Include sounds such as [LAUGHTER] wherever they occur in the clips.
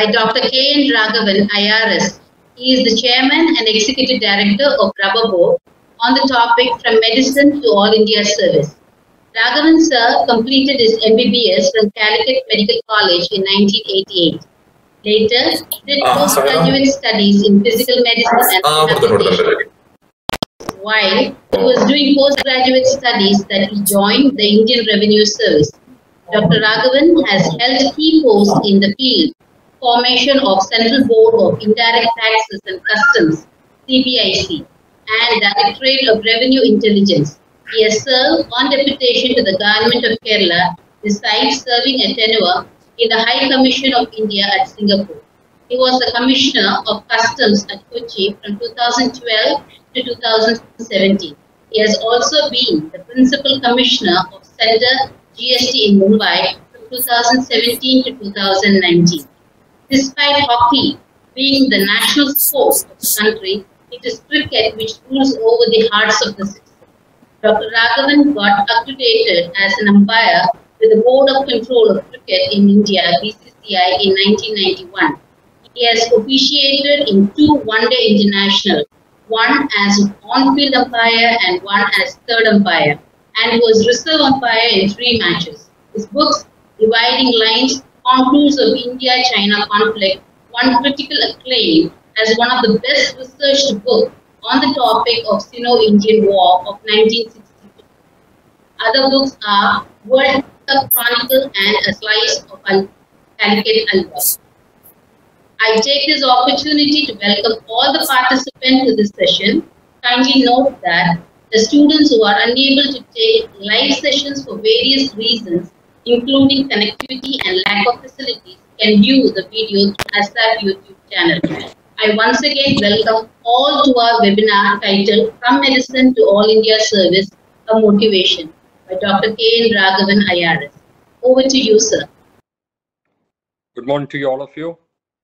by Dr. K. N. Raghavan, IRS. He is the chairman and executive director of Rubber Board on the topic From Medicine to All India Service. Raghavan sir completed his MBBS from Calicut Medical College in 1988. Later, did postgraduate studies in physical medicine and while he was doing postgraduate studies that he joined the Indian Revenue Service. Dr. Raghavan has held key posts in the field formation of Central Board of Indirect Taxes and Customs, CBIC, and Directorate of Revenue Intelligence. He has served on deputation to the Government of Kerala, besides serving a tenure in the High Commission of India at Singapore. He was the Commissioner of Customs at Kochi from 2012 to 2017. He has also been the Principal Commissioner of Center GST in Mumbai from 2017 to 2019. Despite hockey being the national sport of the country, it is cricket which rules over the hearts of the citizens. Dr. Raghavan got accredited as an umpire with the Board of Control of Cricket in India, BCCI, in 1991. He has officiated in two one-day internationals, one as on-field umpire and one as third umpire, and was reserve umpire in three matches. His books, Dividing Lines, Contours of India-China Conflict, won critical acclaim as one of the best researched books on the topic of Sino-Indian War of 1962. Other books are World Cup Chronicle and A Slice of Al- Calicut. I take this opportunity to welcome all the participants to this session. Kindly note that the students who are unable to take live sessions for various reasons, including connectivity and lack of facilities, can view the video through ASAP YouTube channel. I once again welcome all to our webinar titled From Medicine to All India Service, A Motivation by Dr. K. N. Raghavan IRS. Over to you, sir. Good morning to you, all of you,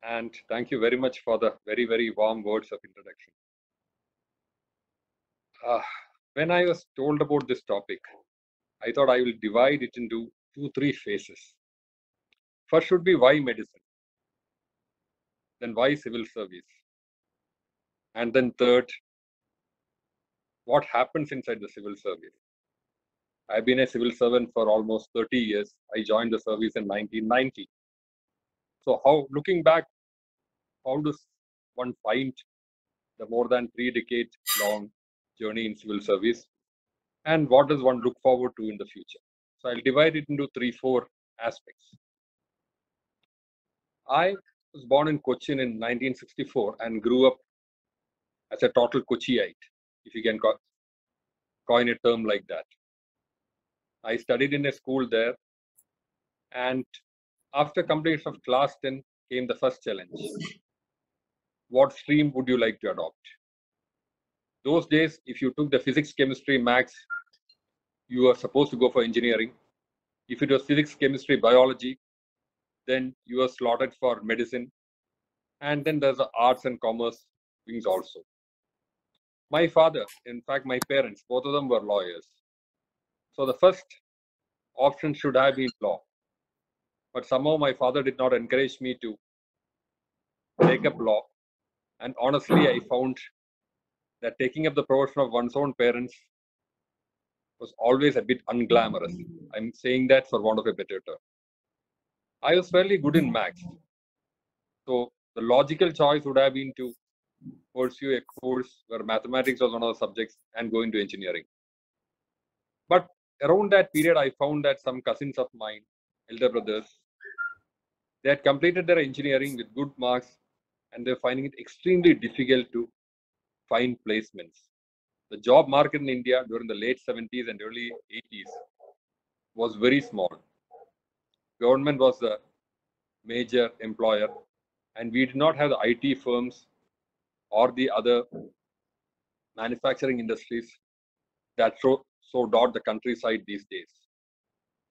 and thank you very much for the very, very warm words of introduction. Uh, when I was told about this topic, I thought I will divide it into two, three phases. First should be why medicine, then why civil service, and then third, what happens inside the civil service. I've been a civil servant for almost 30 years. I joined the service in 1990. So how, looking back, how does one find the more than three decade long journey in civil service? And what does one look forward to in the future? So I'll divide it into three, four aspects. I was born in Cochin in 1964 and grew up as a total Kochiite, if you can co- coin a term like that. I studied in a school there, and after completion of class 10 came the first challenge. What stream would you like to adopt? Those days, if you took the physics, chemistry, maths, you are supposed to go for engineering. If it was physics, chemistry, biology, then you were slotted for medicine. And then there's the arts and commerce wings also. My father, in fact, my parents, both of them were lawyers. So the first option should have been law. But somehow my father did not encourage me to take up law. And honestly, I found that taking up the profession of one's own parents was always a bit unglamorous. I'm saying that for want of a better term. I was fairly good in maths. So the logical choice would have been to pursue a course where mathematics was one of the subjects and go into engineering. But around that period, I found that some cousins of mine, elder brothers, they had completed their engineering with good marks and they're finding it extremely difficult to find placements. The job market in India during the late 70s and early 80s was very small. Government was the major employer, and we did not have the IT firms or the other manufacturing industries that so, so dot the countryside these days.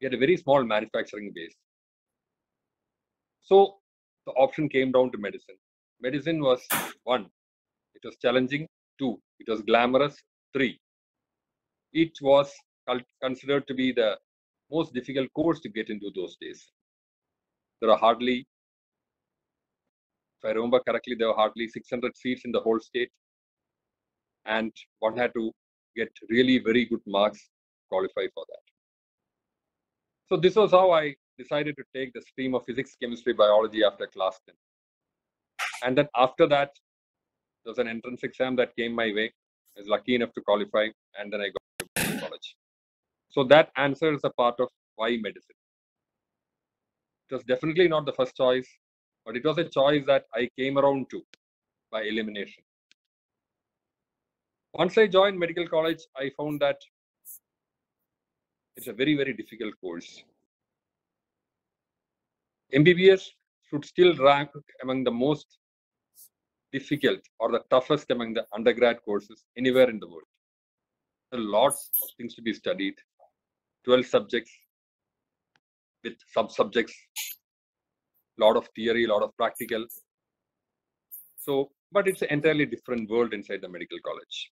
We had a very small manufacturing base. So the option came down to medicine. Medicine was one, it was challenging. Two, it was glamorous. Three, it was considered to be the most difficult course to get into those days. There are hardly If I remember correctly, there were hardly 600 seats in the whole state. And one had to get really very good marks to qualify for that. So this was how I decided to take the stream of physics, chemistry, biology after class 10. And then after that, there was an entrance exam that came my way. I was lucky enough to qualify, and then I got to college. So that answers a part of why medicine. It was definitely not the first choice, but it was a choice that I came around to by elimination. Once I joined medical college, I found that it's a very, very difficult course. MBBS should still rank among the most difficult or the toughest among the undergrad courses anywhere in the world. Lots of things to be studied, 12 subjects with sub-subjects, lot of theory, a lot of practical. So, but it's an entirely different world inside the medical college.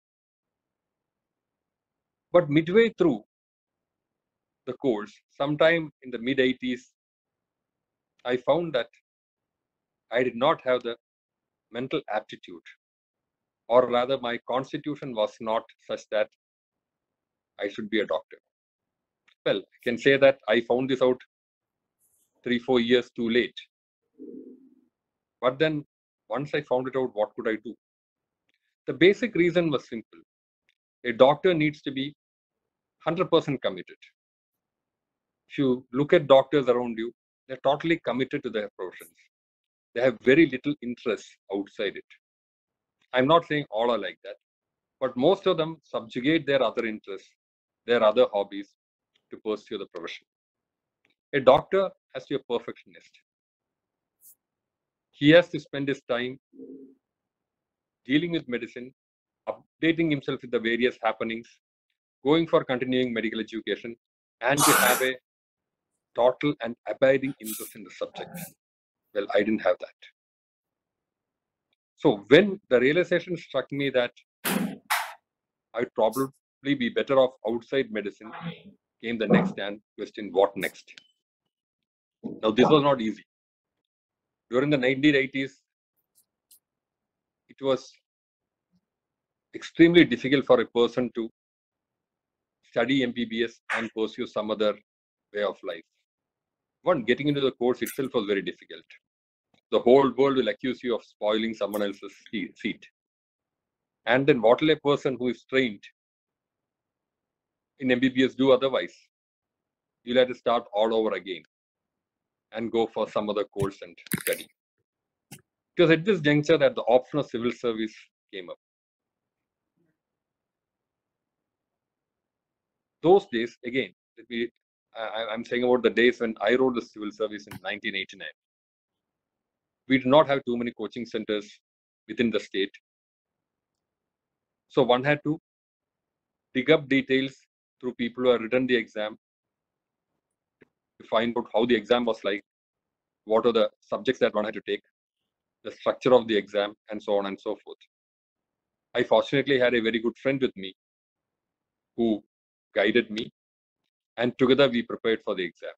But midway through the course, sometime in the mid 80s, I found that I did not have the mental aptitude, or rather, my constitution was not such that I should be a doctor. Well, I can say that I found this out three, four years too late. But then, once I found it out, what could I do? The basic reason was simple a doctor needs to be 100% committed. If you look at doctors around you, they're totally committed to their professions. They have very little interest outside it. I'm not saying all are like that, but most of them subjugate their other interests, their other hobbies to pursue the profession. A doctor has to be a perfectionist. He has to spend his time dealing with medicine, updating himself with the various happenings, going for continuing medical education, and to have a total and abiding interest in the subject. Well, I didn't have that. So when the realization struck me that I'd probably be better off outside medicine, came the next and question, what next? Now, this was not easy. During the 1980s, it was extremely difficult for a person to study MBBS and pursue some other way of life. One, getting into the course itself was very difficult. The whole world will accuse you of spoiling someone else's seat. And then what will a person who is trained in MBBS do otherwise? You'll have to start all over again and go for some other course and study. Because at this juncture that the option of civil service came up. Those days, again, we, I, I'm saying about the days when I wrote the civil service in 1989. We did not have too many coaching centers within the state. So one had to dig up details through people who have written the exam to find out how the exam was like, what are the subjects that one had to take, the structure of the exam, and so on and so forth. I fortunately had a very good friend with me who guided me, and together we prepared for the exam.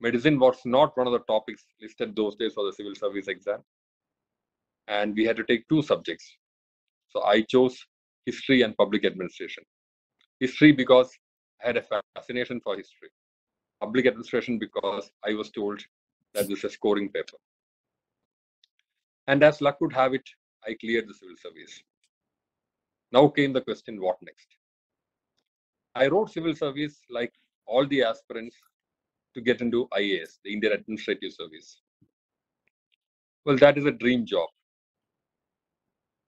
Medicine was not one of the topics listed those days for the civil service exam, and we had to take two subjects. So I chose history and public administration. History because I had a fascination for history public administration because I was told that this is a scoring paper. And as luck would have it, I cleared the civil service. Now came the question, what next? I wrote civil service like all the aspirants to get into IAS, the Indian Administrative Service. Well, that is a dream job.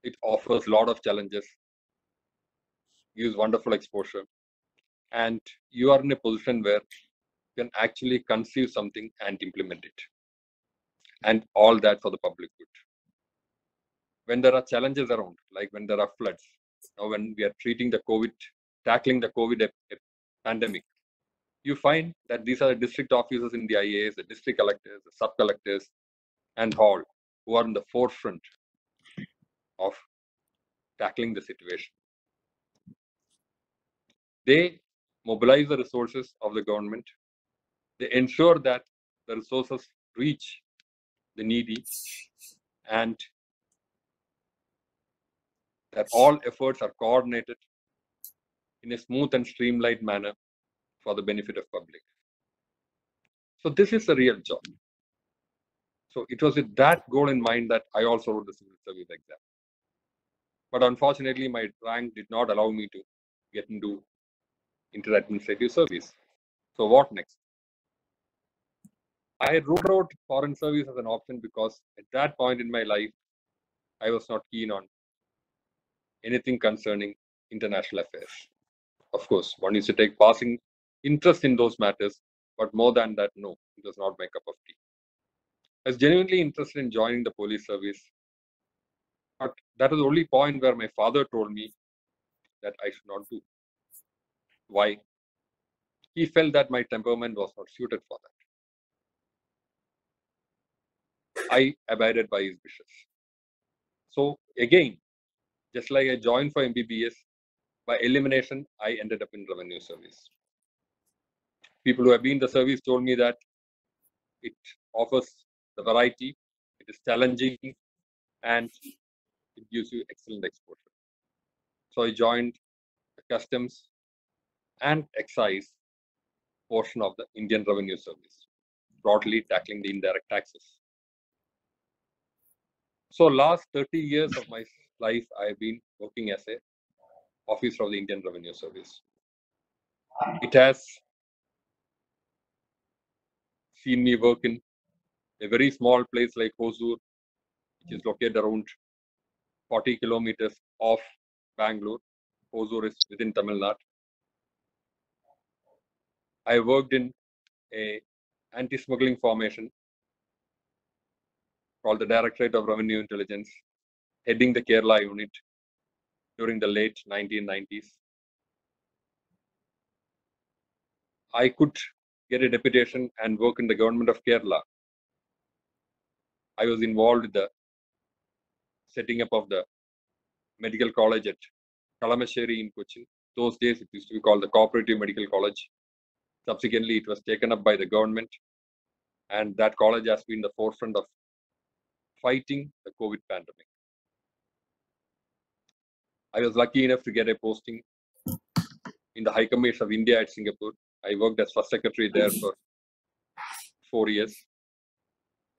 It offers a lot of challenges, gives wonderful exposure, and you are in a position where you can actually conceive something and implement it. And all that for the public good. When there are challenges around, like when there are floods, or when we are treating the COVID, tackling the COVID pandemic, you find that these are the district officers in the IAS, the district collectors, the sub collectors, and all who are in the forefront of tackling the situation. They mobilize the resources of the government they ensure that the resources reach the needy, and that all efforts are coordinated in a smooth and streamlined manner for the benefit of public. So this is a real job. So it was with that goal in mind that I also wrote the civil service exam. But unfortunately, my rank did not allow me to get into Indian administrative service. So what next? I ruled out foreign service as an option because at that point in my life, I was not keen on anything concerning international affairs. Of course, one needs to take passing interest in those matters, but more than that, no, it was not my cup of tea. I was genuinely interested in joining the police service, but that was the only point where my father told me that I should not do. Why? He felt that my temperament was not suited for that. I abided by his wishes. So again, just like I joined for MBBS, by elimination, I ended up in revenue service. People who have been in the service told me that it offers the variety, it is challenging, and it gives you excellent exposure. So I joined the customs and excise portion of the Indian Revenue Service, broadly tackling the indirect taxes. So last 30 years of my life, I have been working as a officer of the Indian Revenue Service. It has seen me work in a very small place like Hosur, which is located around 40 kilometers off Bangalore. Hosur is within Tamil Nadu. I worked in a anti-smuggling formation called the Directorate of Revenue Intelligence, heading the Kerala unit during the late 1990s. I could get a deputation and work in the government of Kerala. I was involved in the setting up of the medical college at Kalamassery in Cochin. Those days it used to be called the Cooperative Medical College. Subsequently, it was taken up by the government, and that college has been the forefront of fighting the COVID pandemic. I was lucky enough to get a posting in the High Commission of India at Singapore. I worked as first secretary there for four years.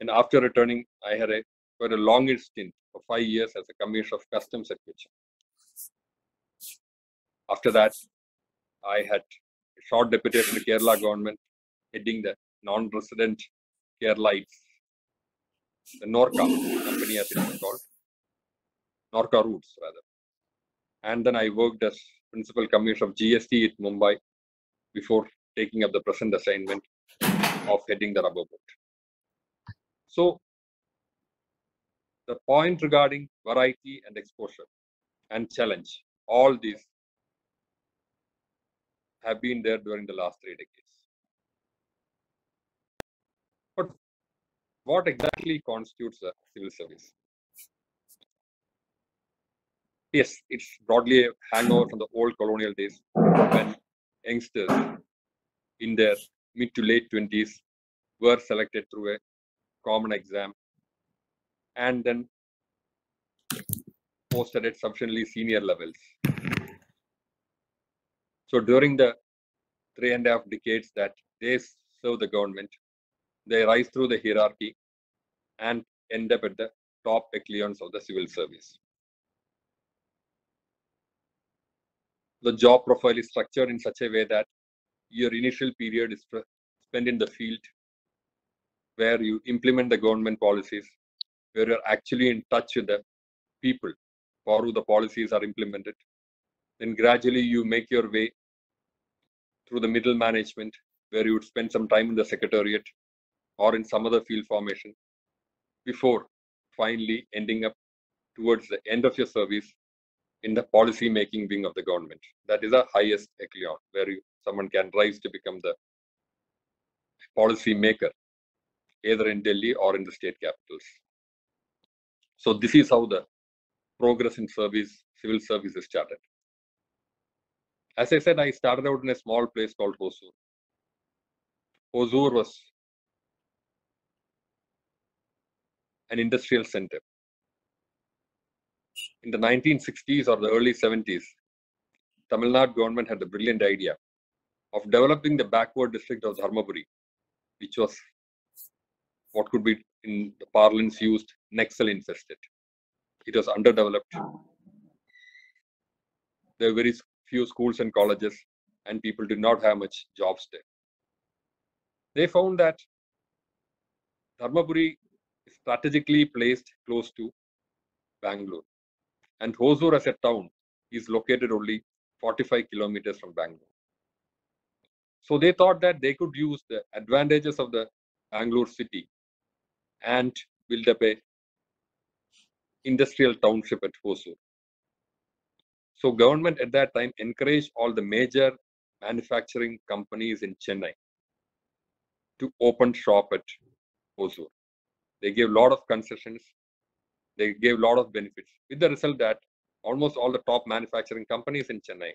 And after returning, I had a quite a longer stint for five years as a commissioner of customs at Cochin. After that, I had a short deputation to Kerala government, heading the non-resident Keralites, the NORKA company as it is called, NORKA Roots rather. And then I worked as principal commissioner of GST at Mumbai before taking up the present assignment of heading the Rubber Board. So the point regarding variety and exposure and challenge, all these have been there during the last three decades. But what exactly constitutes a civil service? Yes, it's broadly a hangover from the old colonial days when youngsters in their mid to late 20s were selected through a common exam and then posted at sufficiently senior levels. So during the three and a half decades that they serve the government, they rise through the hierarchy and end up at the top echelons of the civil service. The job profile is structured in such a way that your initial period is spent in the field where you implement the government policies, where you're actually in touch with the people for who the policies are implemented. Then gradually you make your way through the middle management, where you would spend some time in the secretariat or in some other field formation before finally ending up towards the end of your service in the policy making wing of the government. That is the highest echelon where you, someone can rise to become the policy maker, either in Delhi or in the state capitals. So this is how the progress in service, civil service is started. As I said, I started out in a small place called Hosur. Hosur was an industrial center. In the 1960s or the early 70s, Tamil Nadu government had the brilliant idea of developing the backward district of Dharmapuri, which was what could be in the parlance used Naxal infested. It was underdeveloped. There were very few schools and colleges, and people did not have much jobs there. They found that Dharmapuri is strategically placed close to Bangalore, and Hosur as a town is located only 45 kilometers from Bangalore. So they thought that they could use the advantages of the Bangalore city and build up a industrial township at Hosur. So government at that time encouraged all the major manufacturing companies in Chennai to open shop at Hosur. They gave a lot of concessions. They gave a lot of benefits with the result that almost all the top manufacturing companies in Chennai,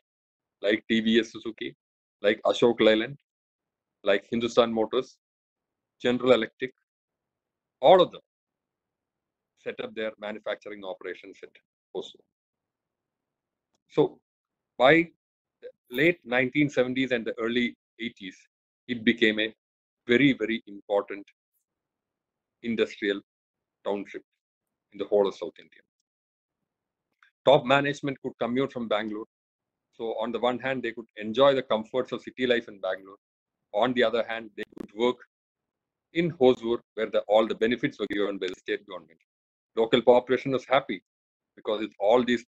like TVS Suzuki, like Ashok Leyland, like Hindustan Motors, General Electric, all of them set up their manufacturing operations at Hosur. So by late 1970s and the early 80s, it became a very, very important industrial township in the whole of South India. Top management could commute from Bangalore. So on the one hand, they could enjoy the comforts of city life in Bangalore. On the other hand, they could work in Hosur, where the, all the benefits were given by the state government. Local population was happy because it's all these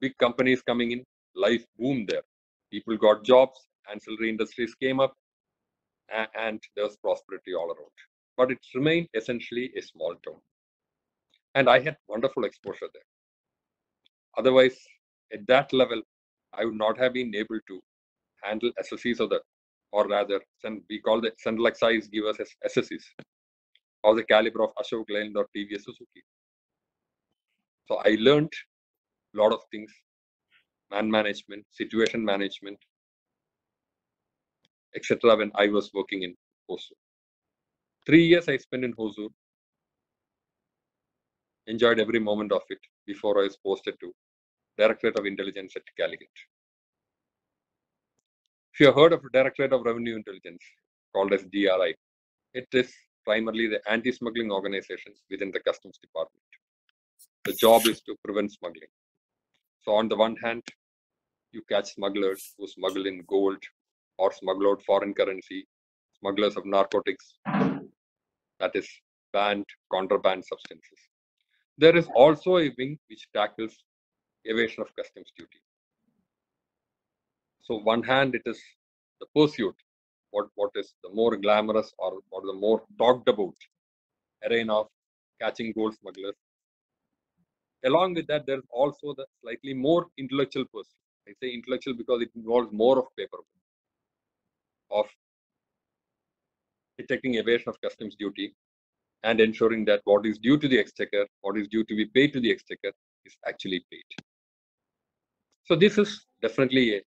big companies coming in, life boomed there. People got jobs, ancillary industries came up, a- and there was prosperity all around. But it remained essentially a small town. And I had wonderful exposure there. Otherwise, at that level, I would not have been able to handle assessees of the, or rather, we call the central excise givers as assessees of the caliber of Ashok Leyland or TVS Suzuki. So I learned a lot of things man management, situation management, etc. when I was working in Hosur. Three years I spent in Hosur, enjoyed every moment of it before I was posted to Directorate of Intelligence at Calicut. If you have heard of Directorate of Revenue Intelligence, called as DRI, it is primarily the anti-smuggling organization within the Customs Department. The job is to prevent smuggling. So on the one hand, you catch smugglers who smuggle in gold or smuggle out foreign currency, smugglers of narcotics, that is banned contraband substances. There is also a wing which tackles evasion of customs duty. So one hand it is the pursuit, what, what is the more glamorous or, or the more talked about arena of catching gold smugglers. Along with that, there's also the slightly more intellectual pursuit. I say intellectual because it involves more of paperwork, of detecting evasion of customs duty and ensuring that what is due to the exchequer, what is due to be paid to the exchequer is actually paid. So this is definitely a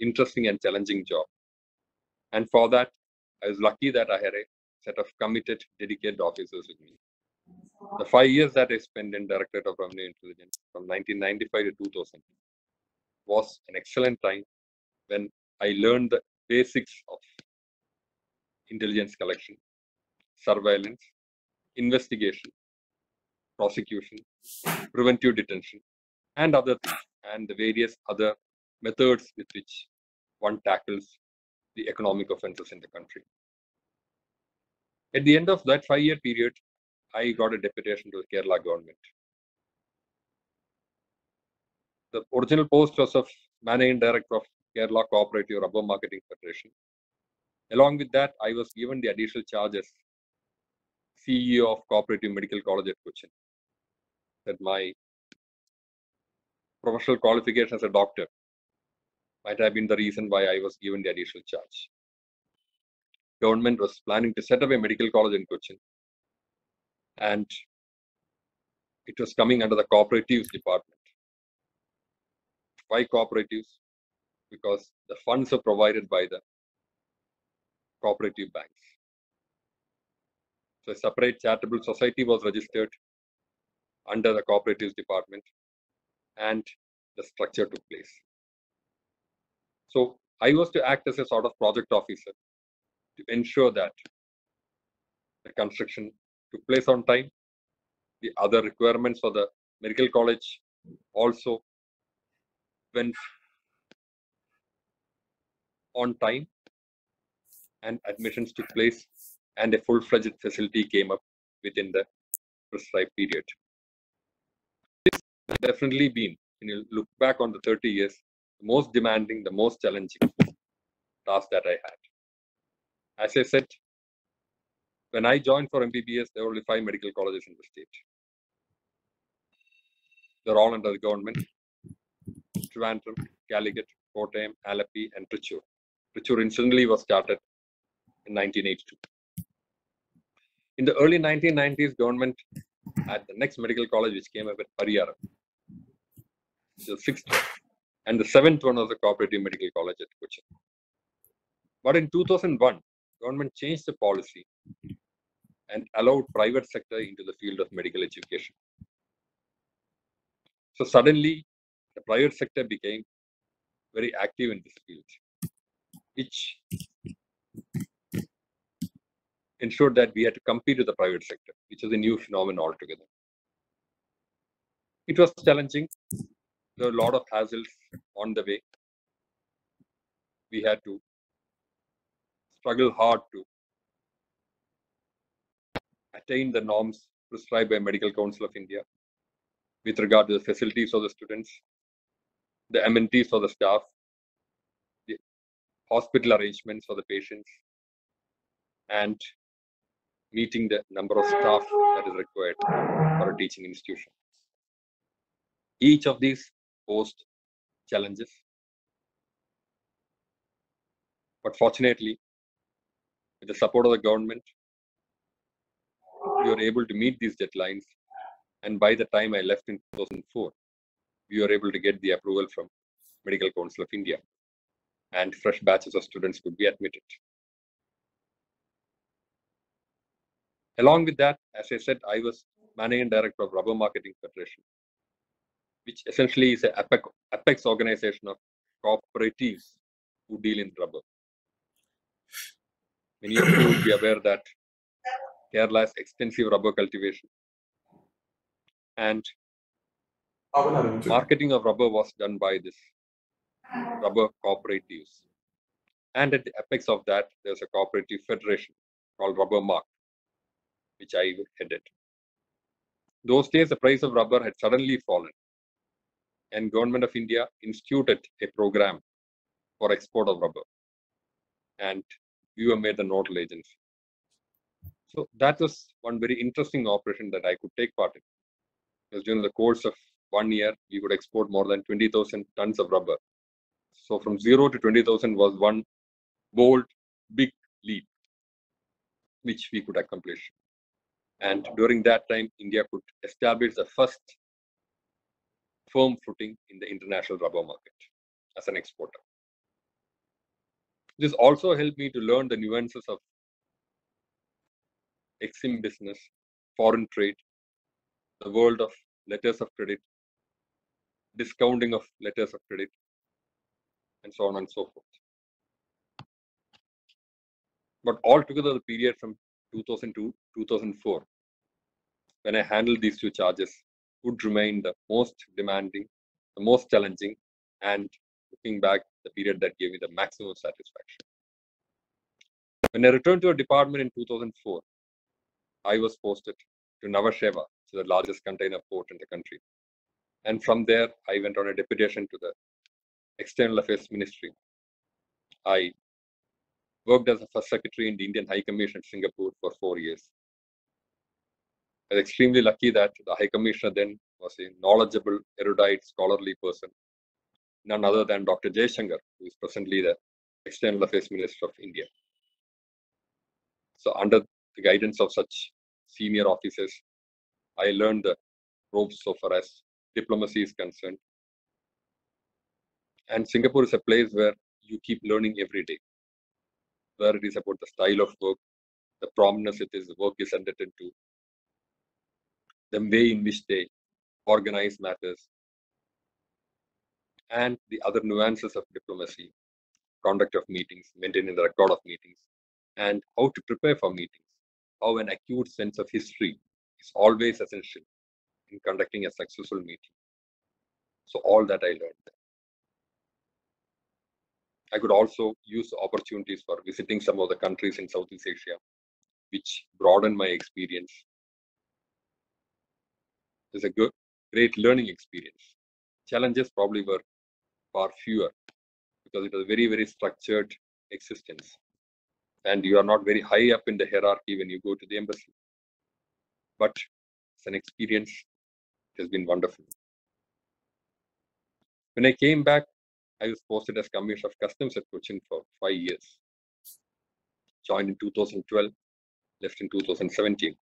interesting and challenging job. And for that, I was lucky that I had a set of committed, dedicated officers with me. The five years that I spent in Directorate of Revenue Intelligence from 1995 to 2000 was an excellent time when I learned the basics of intelligence collection, surveillance, investigation, prosecution, preventive detention, and other things, and the various other methods with which one tackles the economic offenses in the country. At the end of that five year period, I got a deputation to the Kerala government. The original post was of Managing Director of Kerala Cooperative Rubber Marketing Federation. Along with that, I was given the additional charge as CEO of Cooperative Medical College at Cochin. That my professional qualification as a doctor might have been the reason why I was given the additional charge. Government was planning to set up a medical college in Cochin, and it was coming under the cooperatives department. Why cooperatives? Because the funds are provided by the cooperative banks. So a separate charitable society was registered under the cooperatives department and the structure took place. So I was to act as a sort of project officer to ensure that the construction took place on time. The other requirements for the medical college also went on time and admissions took place and a full-fledged facility came up within the prescribed period. This has definitely been, when you look back on the 30 years, the most demanding, the most challenging task that I had. As I said, when I joined for MBBS, there were only five medical colleges in the state. They're all under the government. Trivandrum, Calicut, Kottayam, Alleppey, and Trichur. Trichur incidentally was started in 1982. In the early 1990s, government had the next medical college which came up at Pariyaram. The sixth one. And the seventh one was the cooperative medical college at Cochin. But in 2001, government changed the policy and allowed private sector into the field of medical education. So suddenly, the private sector became very active in this field, which ensured that we had to compete with the private sector, which is a new phenomenon altogether. It was challenging. There were a lot of hassles on the way. We had to struggle hard to attain the norms prescribed by Medical Council of India with regard to the facilities of the students, the amenities for the staff, the hospital arrangements for the patients, and meeting the number of staff that is required for a teaching institution. Each of these posed challenges. But fortunately, with the support of the government, we were able to meet these deadlines. And by the time I left in 2004, we were able to get the approval from Medical Council of India and fresh batches of students could be admitted. Along with that, as I said, I was managing director of Rubber Marketing Federation, which essentially is an apex, apex organization of cooperatives who deal in rubber. Many of you will be aware that Kerala has extensive rubber cultivation. And marketing of rubber was done by this rubber cooperatives. And at the apex of that, there's a cooperative federation called Rubber Mark, which I headed. Those days, the price of rubber had suddenly fallen, and Government of India instituted a program for export of rubber, and we were made the nodal agency. So that was one very interesting operation that I could take part in. Because during the course of one year, we could export more than 20,000 tons of rubber. So from zero to 20,000 was one bold, big leap, which we could accomplish. And during that time, India could establish the first firm footing in the international rubber market as an exporter. This also helped me to learn the nuances of EXIM business, foreign trade, the world of letters of credit, discounting of letters of credit, and so on and so forth. But altogether, the period from 2002 2004, when I handled these two charges, would remain the most demanding, the most challenging, and looking back, the period that gave me the maximum satisfaction. When I returned to a department in 2004, I was posted to Nhava Sheva, which is the largest container port in the country. And from there, I went on a deputation to the External Affairs Ministry. I worked as a first secretary in the Indian High Commission in Singapore for four years. Was extremely lucky that the High Commissioner then was a knowledgeable, erudite, scholarly person, none other than Dr. Jaishankar, who is presently the External Affairs Minister of India. So under the guidance of such senior officers, I learned the ropes so far as diplomacy is concerned. And Singapore is a place where you keep learning every day, where it is about the style of work, the prominence it is, the work is undertaken to, the way in which they organize matters, and the other nuances of diplomacy, conduct of meetings, maintaining the record of meetings, and how to prepare for meetings, how an acute sense of history is always essential in conducting a successful meeting. So all that I learned. I could also use opportunities for visiting some of the countries in Southeast Asia, which broadened my experience. It's a good, great learning experience. Challenges probably were far fewer because it was very, very structured existence. And you are not very high up in the hierarchy when you go to the embassy. But it's an experience, it has been wonderful. When I came back, I was posted as Commissioner of Customs at Cochin for five years. Joined in 2012, left in 2017.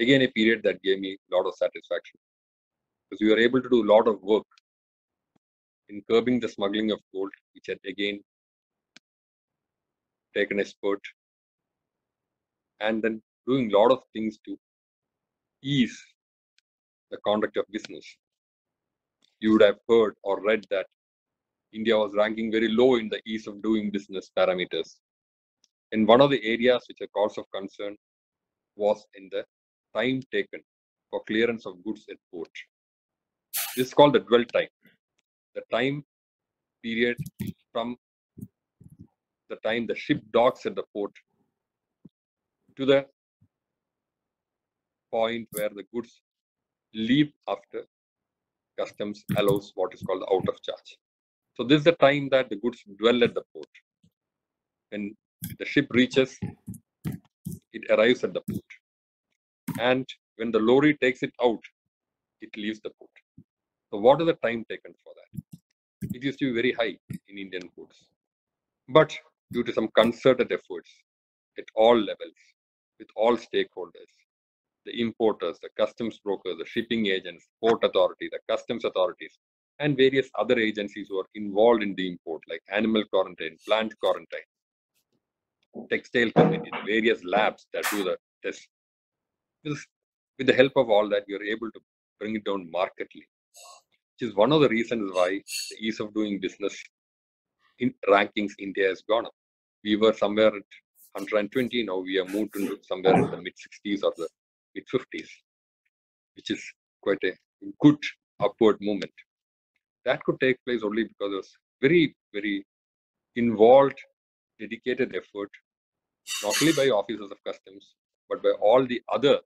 Again, a period that gave me a lot of satisfaction because we were able to do a lot of work in curbing the smuggling of gold, which had again taken a spurt, and then doing a lot of things to ease the conduct of business. You would have heard or read that India was ranking very low in the ease of doing business parameters. And one of the areas which are cause of concern was in the time taken for clearance of goods at port. This is called the dwell time. The time period from the time the ship docks at the port to the point where the goods leave after customs allows what is called out of charge. So this is the time that the goods dwell at the port. When the ship reaches, it arrives at the port. And when the lorry takes it out, it leaves the port. So what is the time taken for that? It used to be very high in Indian ports. But due to some concerted efforts at all levels, with all stakeholders, the importers, the customs brokers, the shipping agents, port authority, the customs authorities, and various other agencies who are involved in the import, like animal quarantine, plant quarantine, textile committee, various labs that do the test. With, with the help of all that, you're able to bring it down markedly, which is one of the reasons why the ease of doing business in rankings India has gone up. We were somewhere at 120, now we have moved into somewhere in the mid 60s or the mid 50s, which is quite a good upward movement that could take place only because of very, very involved, dedicated effort, not only by officers of customs, but by all the other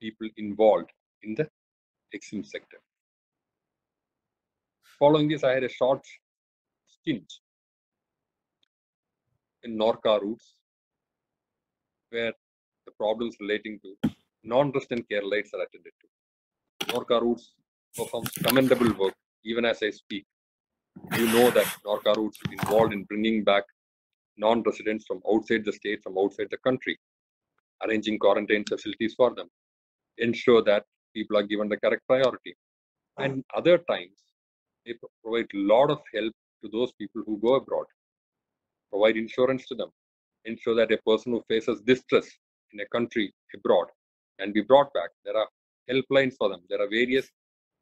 people involved in the EXIM sector. Following this, I had a short stint in NORKA Roots, where the problems relating to non-resident Keralites are attended to. NORKA Roots performs commendable work even as I speak. You know that NORKA Roots is involved in bringing back non-residents from outside the state, from outside the country, arranging quarantine facilities for them, ensure that people are given the correct priority. And other times, they provide a lot of help to those people who go abroad, provide insurance to them, ensure that a person who faces distress in a country abroad can be brought back. There are helplines for them. There are various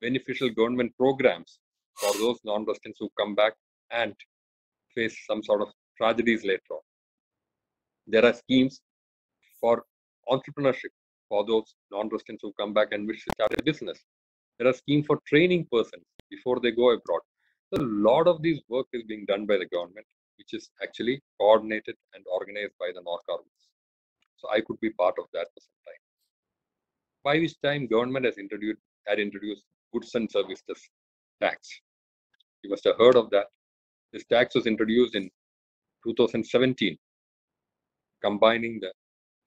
beneficial government programs for those non-residents who come back and face some sort of tragedies later on. There are schemes for entrepreneurship for those non-residents who come back and wish to start a business. There are schemes for training persons before they go abroad. So a lot of this work is being done by the government, which is actually coordinated and organized by the NORKA Roots. So I could be part of that for some time. By which time government has introduced had introduced goods and services tax. You must have heard of that. This tax was introduced in 2017, combining the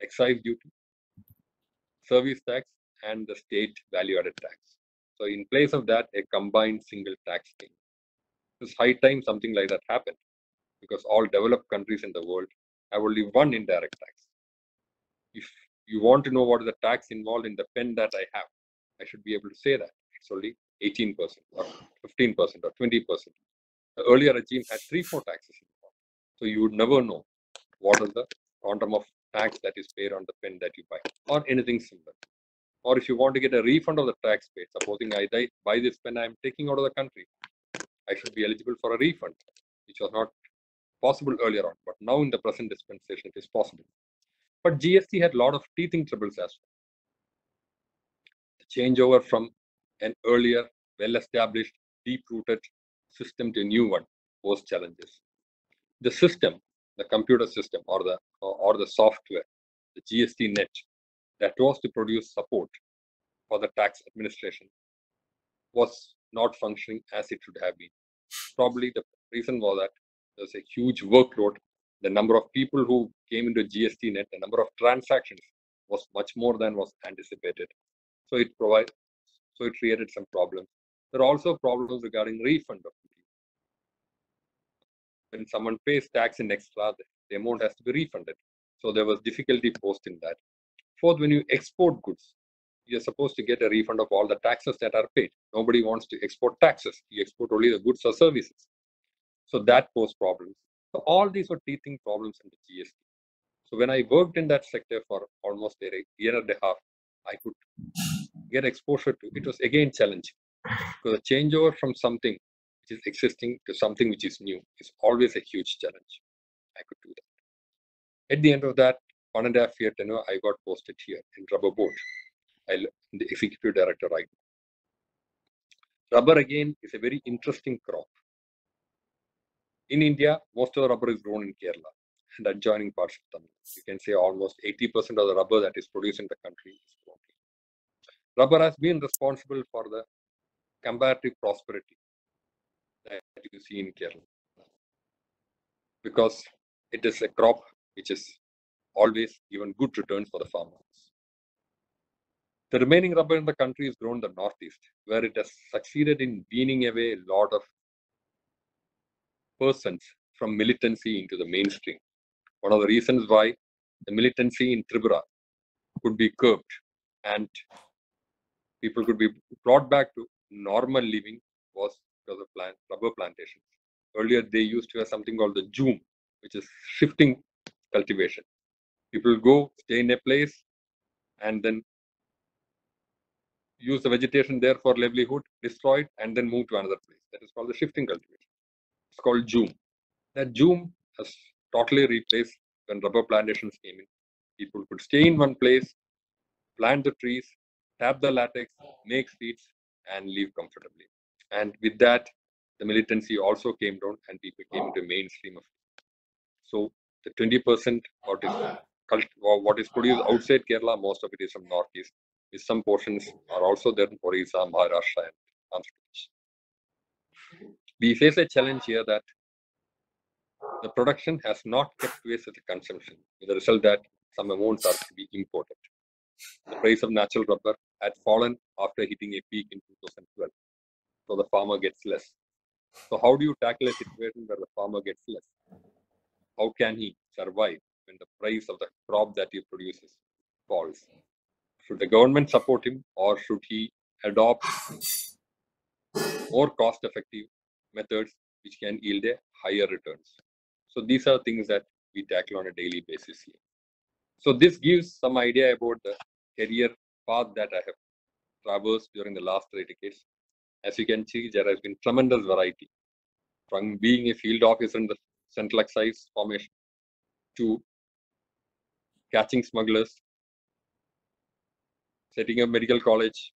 excise duty, service tax, and the state value added tax. So, in place of that, a combined single tax scheme. It's high time something like that happened because all developed countries in the world have only one indirect tax. If you want to know what is the tax involved in the pen that I have, I should be able to say that it's only 18% or 15% or 20%. The earlier regime had three, four taxes involved. So you would never know what is the quantum of tax that is paid on the pen that you buy or anything similar. Or if you want to get a refund of the tax paid, supposing I buy this pen, I'm taking out of the country, I should be eligible for a refund, which was not possible earlier on. But now in the present dispensation, it is possible. But GST had a lot of teething troubles as well. The changeover from an earlier, well-established, deep-rooted system to a new one posed challenges. The system, the computer system or the or the software, the GST net, that was to produce support for the tax administration was not functioning as it should have been. Probably the reason was that there's a huge workload. The number of people who came into GST net, the number of transactions was much more than was anticipated. So it provided, so it created some problems. There are also problems regarding refund of when someone pays tax in extra, the amount has to be refunded. So there was difficulty posed in that. Fourth, when you export goods, you're supposed to get a refund of all the taxes that are paid. Nobody wants to export taxes. You export only the goods or services. So that posed problems. So all these were teething problems in the GST. So when I worked in that sector for almost a year and a half, I could get exposure to it was again challenging because a changeover from something which is existing to something which is new is always a huge challenge. I could do that. At the end of that one and a half year tenure, I got posted here in rubber board. I'm the executive director right now. Rubber again is a very interesting crop. In India, most of the rubber is grown in Kerala and adjoining parts of Tamil. You can say almost 80% of the rubber that is produced in the country is grown. Rubber has been responsible for the comparative prosperity that you see in Kerala because it is a crop which is always given good returns for the farmers. The remaining rubber in the country is grown in the northeast, where it has succeeded in weaning away a lot of persons from militancy into the mainstream. One of the reasons why the militancy in Tripura could be curbed and people could be brought back to normal living was because of plant, rubber plantations. Earlier, they used to have something called the jhum, which is shifting cultivation. People go, stay in a place, and then use the vegetation there for livelihood, destroy it, and then move to another place. That is called the shifting cultivation. It's called jhum. That jhum has totally replaced when rubber plantations came in. People could stay in one place, plant the trees, tap the latex, make seeds, and live comfortably. And with that, the militancy also came down and people came into mainstream of. So the 20% what is what is produced outside Kerala, most of it is from northeast. With some portions are also there in Orissa, Maharashtra, and Andhra Pradesh. We face a challenge here that the production has not kept pace with the consumption, with the result that some amounts are to be imported. The price of natural rubber had fallen after hitting a peak in 2012 so the farmer gets less. So how do you tackle a situation where the farmer gets less? How can he survive when the price of the crop that he produces falls? Should the government support him or should he adopt more cost-effective methods which can yield a higher returns? So these are things that we tackle on a daily basis here. So this gives some idea about the career path that I have traversed during the last three decades as you can see, there has been tremendous variety from being a field officer in the Central Excise Formation. To catching smugglers, setting up medical college,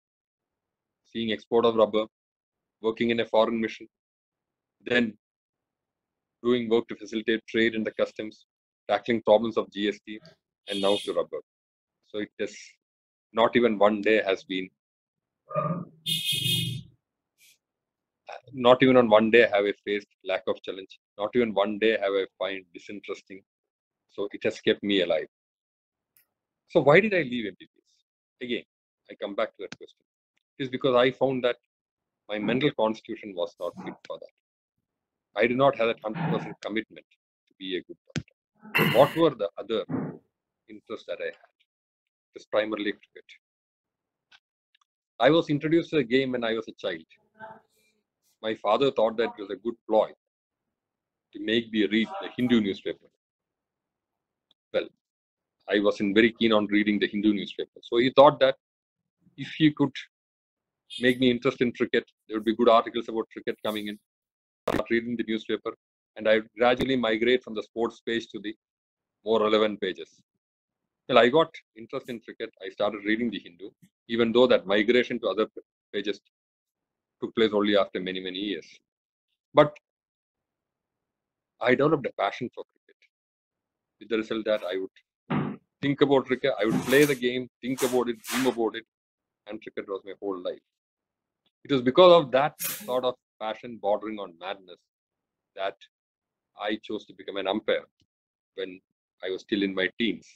seeing export of rubber, working in a foreign mission, then doing work to facilitate trade in the customs, tackling problems of GST, and now to rubber. So it is not even one day has been not even on one day have I faced lack of challenge. Not even one day have I find disinteresting. So it has kept me alive. So why did I leave MBBS? Again, I come back to that question. It is because I found that my mental constitution was not fit for that. I did not have that 100% commitment to be a good doctor. What were the other interests that I had? It was primarily cricket. I was introduced to the game when I was a child my father thought that it was a good ploy to make me read the Hindu newspaper. Well, I wasn't very keen on reading the Hindu newspaper. So he thought that if he could make me interested in cricket, there would be good articles about cricket coming in. Start reading the newspaper, and I gradually migrate from the sports page to the more relevant pages. Well, I got interest in cricket. I started reading the Hindu, even though that migration to other pages took place only after many, many years. But I developed a passion for cricket. With the result that I would think about cricket, I would play the game, think about it, dream about it, and cricket was my whole life. It was because of that sort of passion bordering on madness that I chose to become an umpire when I was still in my teens.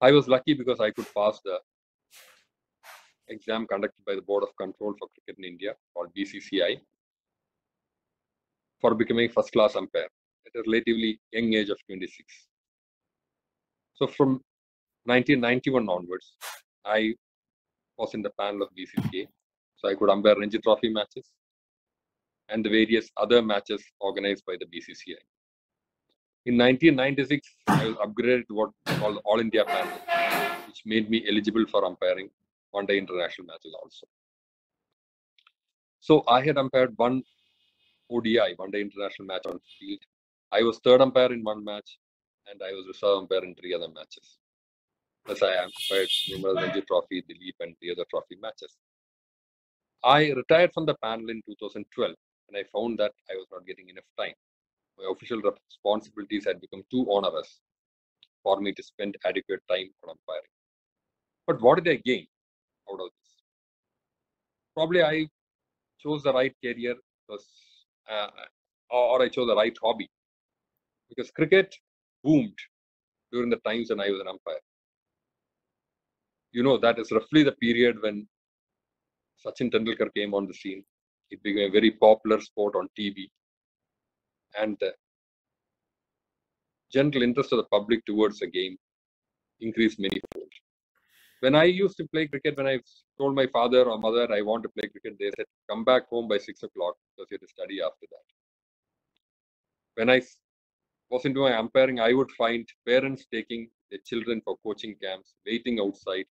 I was lucky because I could pass the exam conducted by the Board of Control for Cricket in India called BCCI for becoming first class umpire at a relatively young age of 26. So from 1991 onwards, I was in the panel of BCCI. So I could umpire Ranji Trophy matches and the various other matches organized by the BCCI. In 1996, I was upgraded to what is called All India panel, which made me eligible for umpiring one day international matches also. So I had umpired one ODI, one day international match on field. I was third umpire in one match, and I was reserve umpire in three other matches. Plus, I umpired numerous Ranji Trophy, Duleep, and the other trophy matches. I retired from the panel in 2012, and I found that I was not getting enough time. My official responsibilities had become too onerous for me to spend adequate time on umpiring. But what did I gain out of this? Probably I chose the right career because, uh, or I chose the right hobby because cricket boomed during the times when I was an umpire. You know, that is roughly the period when Sachin Tendulkar came on the scene. It became a very popular sport on TV. And the general interest of the public towards the game increased manyfold. When I used to play cricket, when I told my father or mother I want to play cricket, they said, come back home by six o'clock because you have to study after that. When I was into my umpiring, I would find parents taking their children for coaching camps, waiting outside,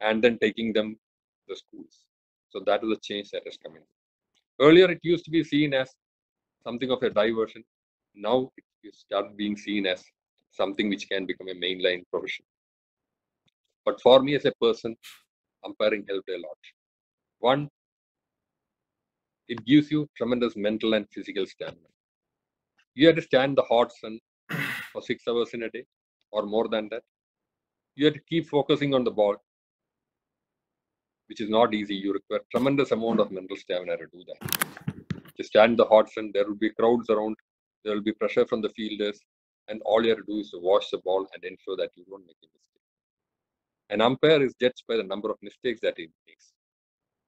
and then taking them to the schools. So that is a change that has come in. Earlier, it used to be seen as something of a diversion. Now it started being seen as something which can become a mainline profession. But for me as a person, umpiring helped a lot. One, it gives you tremendous mental and physical stamina. You have to stand the hot sun [CLEARS THROAT] for six hours in a day or more than that. You have to keep focusing on the ball, which is not easy. You require tremendous amount of mental stamina to do that. To stand the hot sun, there will be crowds around, there will be pressure from the fielders, and all you have to do is to watch the ball and ensure that you don't make a mistake. An umpire is judged by the number of mistakes that he makes.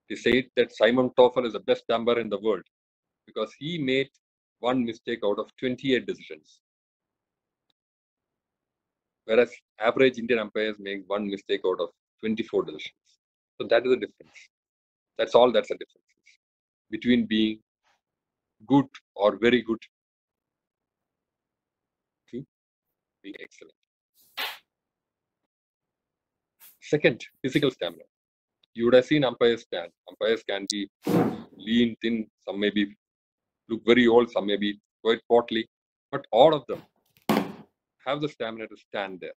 They say that Simon Taufel is the best umpire in the world because he made one mistake out of 28 decisions. Whereas average Indian umpires make one mistake out of 24 decisions. So that is the difference. That's all that's the difference between being good or very good to being excellent. Second, physical stamina. You would have seen umpires stand. Umpires can be lean, thin, some may be look very old, some may be quite portly, but all of them have the stamina to stand there.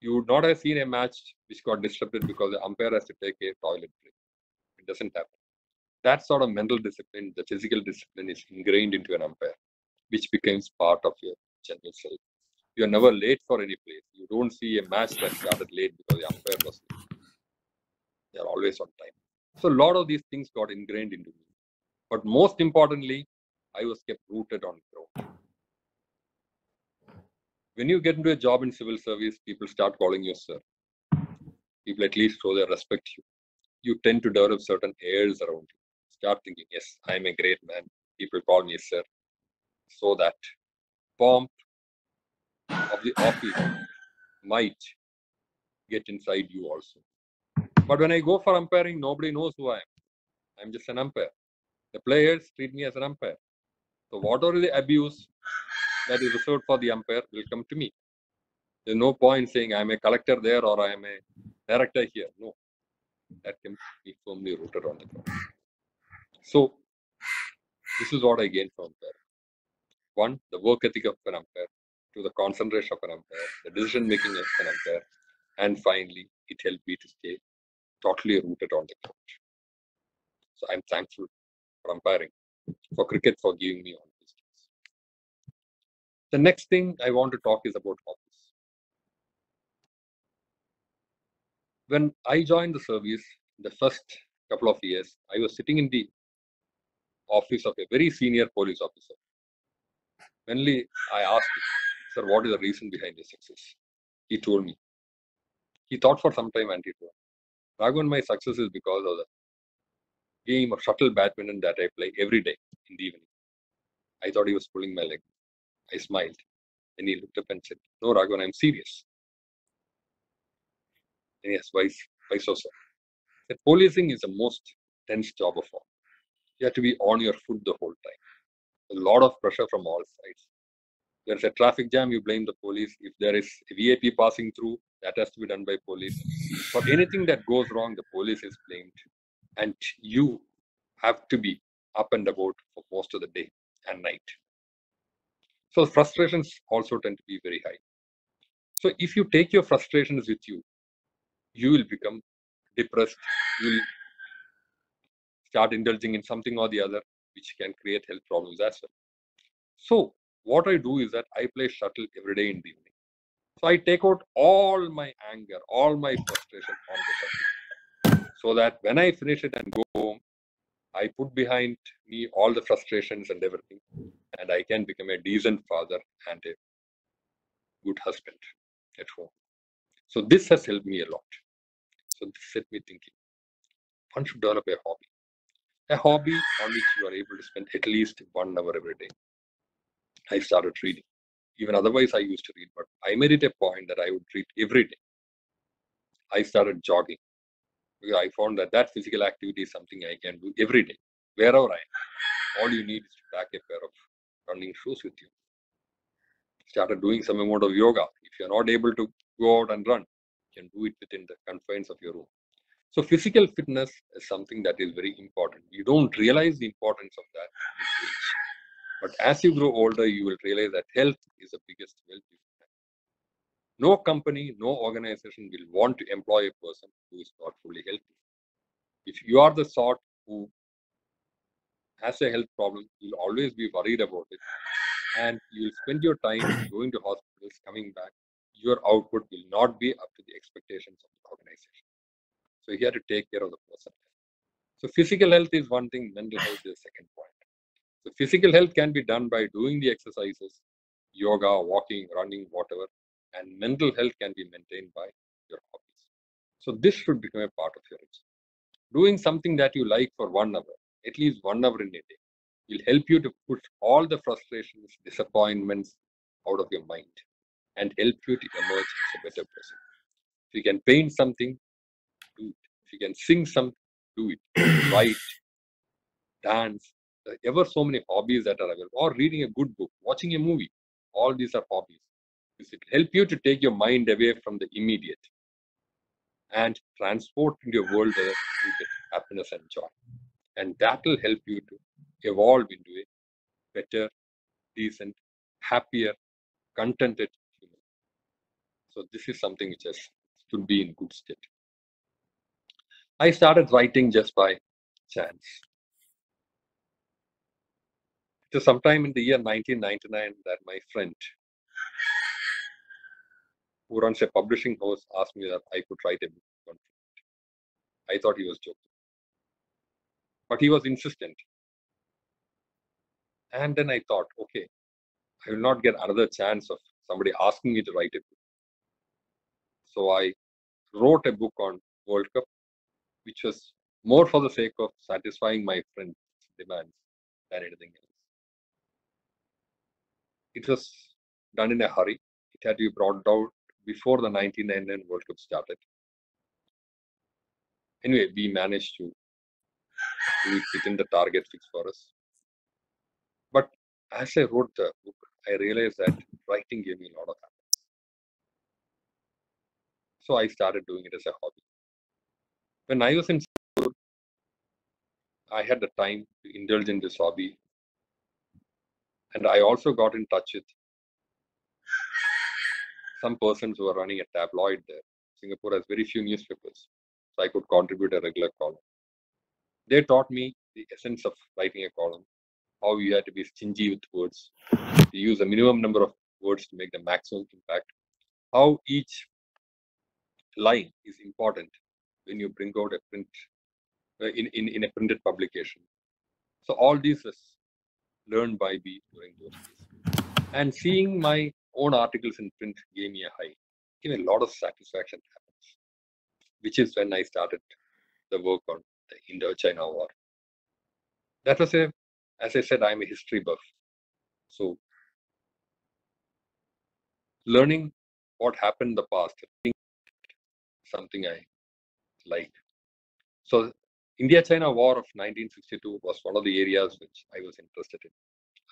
You would not have seen a match which got disrupted because the umpire has to take a toilet break. It doesn't happen. That sort of mental discipline, the physical discipline is ingrained into an umpire, which becomes part of your general self. You're never late for any place. You don't see a match that started late because the umpire was late. They're always on time. So a lot of these things got ingrained into me. But most importantly, I was kept rooted on ground. When you get into a job in civil service, people start calling you sir. People at least show their respect you. You tend to develop certain airs around you. Start thinking, yes, I'm a great man. People call me sir. So that pomp of the office might get inside you also. But when I go for umpiring, nobody knows who I am. I'm just an umpire. The players treat me as an umpire. So whatever the abuse that is reserved for the umpire will come to me. There's no point saying I'm a collector there or I'm a director here. No, that can be firmly rooted on the ground. So, this is what I gained from there. One, the work ethic of an umpire, to the concentration of an umpire, the decision making of an umpire, and finally, it helped me to stay totally rooted on the ground. So, I'm thankful for umpiring, for cricket for giving me all these things. The next thing I want to talk is about hobbies. When I joined the service, the first couple of years, I was sitting in the office of a very senior police officer. Mainly, I asked him, Sir, what is the reason behind your success? He told me. He thought for some time and he told me, Raghavan, my success is because of the game of shuttle badminton that I play every day in the evening. I thought he was pulling my leg. I smiled. Then he looked up and said, No, Raghavan, I'm serious. And yes, why, why so, sir? That policing is the most tense job of all. You have to be on your foot the whole time. A lot of pressure from all sides. There's a traffic jam, you blame the police. If there is a VIP passing through, that has to be done by police. For anything that goes wrong, the police is blamed. And you have to be up and about for most of the day and night. So frustrations also tend to be very high. So if you take your frustrations with you, you will become depressed. You will start indulging in something or the other, which can create health problems as well. So what I do is that I play shuttle every day in the evening. So I take out all my anger, all my frustration on the shuttle. So that when I finish it and go home, I put behind me all the frustrations and everything, and I can become a decent father and a good husband at home. So this has helped me a lot. So this set me thinking. One should develop a hobby. A hobby on which you are able to spend at least one hour every day. I started reading. Even otherwise, I used to read, but I made it a point that I would read every day. I started jogging because I found that that physical activity is something I can do every day, wherever I am. All you need is to pack a pair of running shoes with you. Started doing some amount of yoga. If you're not able to go out and run, you can do it within the confines of your room. So physical fitness is something that is very important. You don't realize the importance of that. But as you grow older, you will realize that health is the biggest wealth you have. No company, no organization will want to employ a person who is not fully healthy. If you are the sort who has a health problem, you'll always be worried about it. And you'll spend your time [COUGHS] going to hospitals, coming back. Your output will not be up to the expectations of the organization. So you have to take care of the person. So physical health is one thing, mental health is the second point. So physical health can be done by doing the exercises, yoga, walking, running, whatever, and mental health can be maintained by your hobbies. So this should become a part of your routine. Doing something that you like for one hour, at least one hour in a day, will help you to push all the frustrations, disappointments out of your mind and help you to emerge as a better person. If you can paint something, do it. If you can sing something, do it. Write, dance, Uh, ever so many hobbies that are available, or reading a good book, watching a movie. All these are hobbies. Will help you to take your mind away from the immediate and transport into a world where you get happiness and joy. And that will help you to evolve into a better, decent, happier, contented human. So this is something which has should be in good state. I started writing just by chance. It was sometime in the year 1999 that my friend, who runs a publishing house, asked me that I could write a book on it. I thought he was joking. But he was insistent. And then I thought, okay, I will not get another chance of somebody asking me to write a book. So I wrote a book on World Cup, which was more for the sake of satisfying my friend's demands than anything else. It was done in a hurry. It had to be brought out before the 1999 World Cup started. Anyway, we managed to within the target fixed for us. But as I wrote the book, I realized that writing gave me a lot of happiness. So I started doing it as a hobby. When I was in school, I had the time to indulge in this hobby. And I also got in touch with some persons who are running a tabloid there. Singapore has very few newspapers, so I could contribute a regular column. They taught me the essence of writing a column, how you had to be stingy with words, to use a minimum number of words to make the maximum impact, how each line is important when you bring out a print uh, in, in, in a printed publication. So all these learned by me during those days. And seeing my own articles in print gave me a high, gave a lot of satisfaction happens, which is when I started the work on the Indo-China War. That was a, as I said, I'm a history buff. So learning what happened in the past, something I like. So India-China War of 1962 was one of the areas which I was interested in.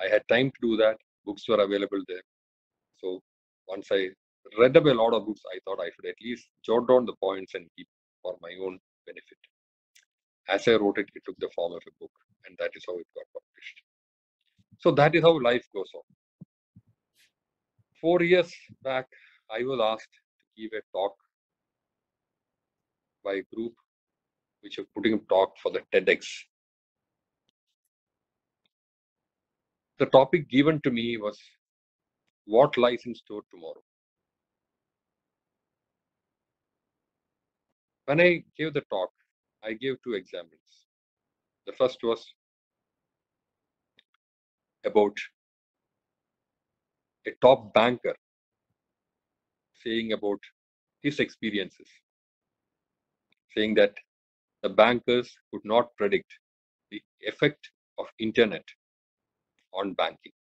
I had time to do that. Books were available there. So once I read up a lot of books, I thought I should at least jot down the points and keep for my own benefit. As I wrote it, it took the form of a book, and that is how it got published. So that is how life goes on. Four years back, I was asked to give a talk by a group which are putting a talk for the TEDx. The topic given to me was what lies in store tomorrow. When I gave the talk, I gave two examples. The first was about a top banker saying about his experiences, saying that the bankers could not predict the effect of internet on banking.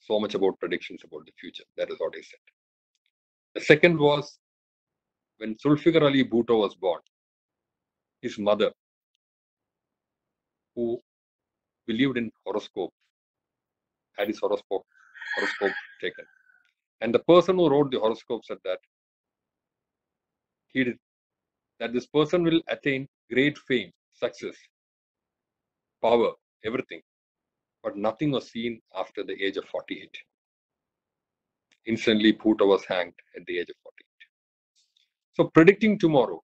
So much about predictions about the future. That is what I said. The second was when Zulfikar Ali Bhutto was born, his mother, who believed in horoscope, had his horoscope, horoscope taken. And the person who wrote the horoscope said that he did, that this person will attain great fame, success, power, everything. But nothing was seen after the age of 48. Instantly, Bhutto was hanged at the age of 48. So predicting tomorrow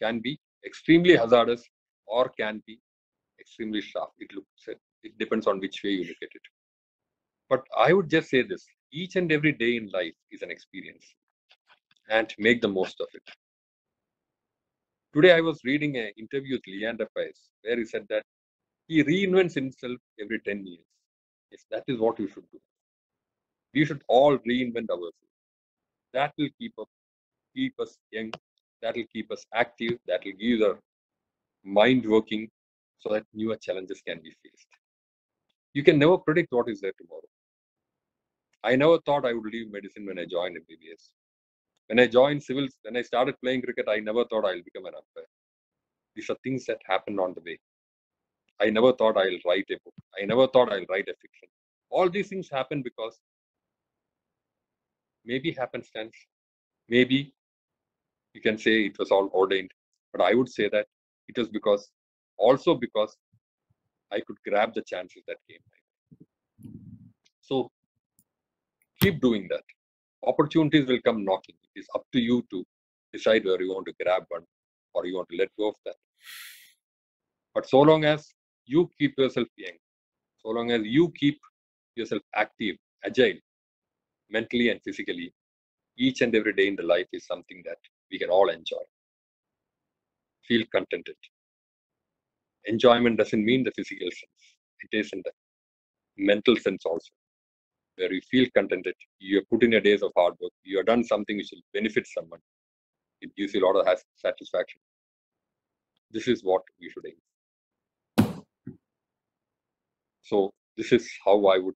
can be extremely hazardous or can be extremely sharp. It looks at, it depends on which way you look at it. But I would just say this each and every day in life is an experience and make the most of it. Today I was reading an interview with Leander Paes where he said that he reinvents himself every 10 years. Yes, that is what you should do. We should all reinvent ourselves that will keep up keep us young that will keep us active that will give our mind working so that newer challenges can be faced you can never predict what is there tomorrow i never thought i would leave medicine when i joined mbbs when i joined civils when i started playing cricket i never thought i'll become an umpire. These are things that happened on the way. I never thought i'll write a book. I never thought i'll write a fiction. All these things happen because maybe happenstance, maybe you can say it was all ordained, but I would say that it was because also because I could grab the chances that came. So keep doing that. Opportunities will come knocking. It is up to you to decide whether you want to grab one or you want to let go of that. But so long as you keep yourself young, so long as you keep yourself active, agile, mentally and physically, each and every day in the life is something that we can all enjoy. Feel contented. Enjoyment doesn't mean the physical sense, it is in the mental sense also, where you feel contented. You have put in your days of hard work, you have done something which will benefit someone. It gives you a lot of satisfaction. This is what we should aim. So, this is how I would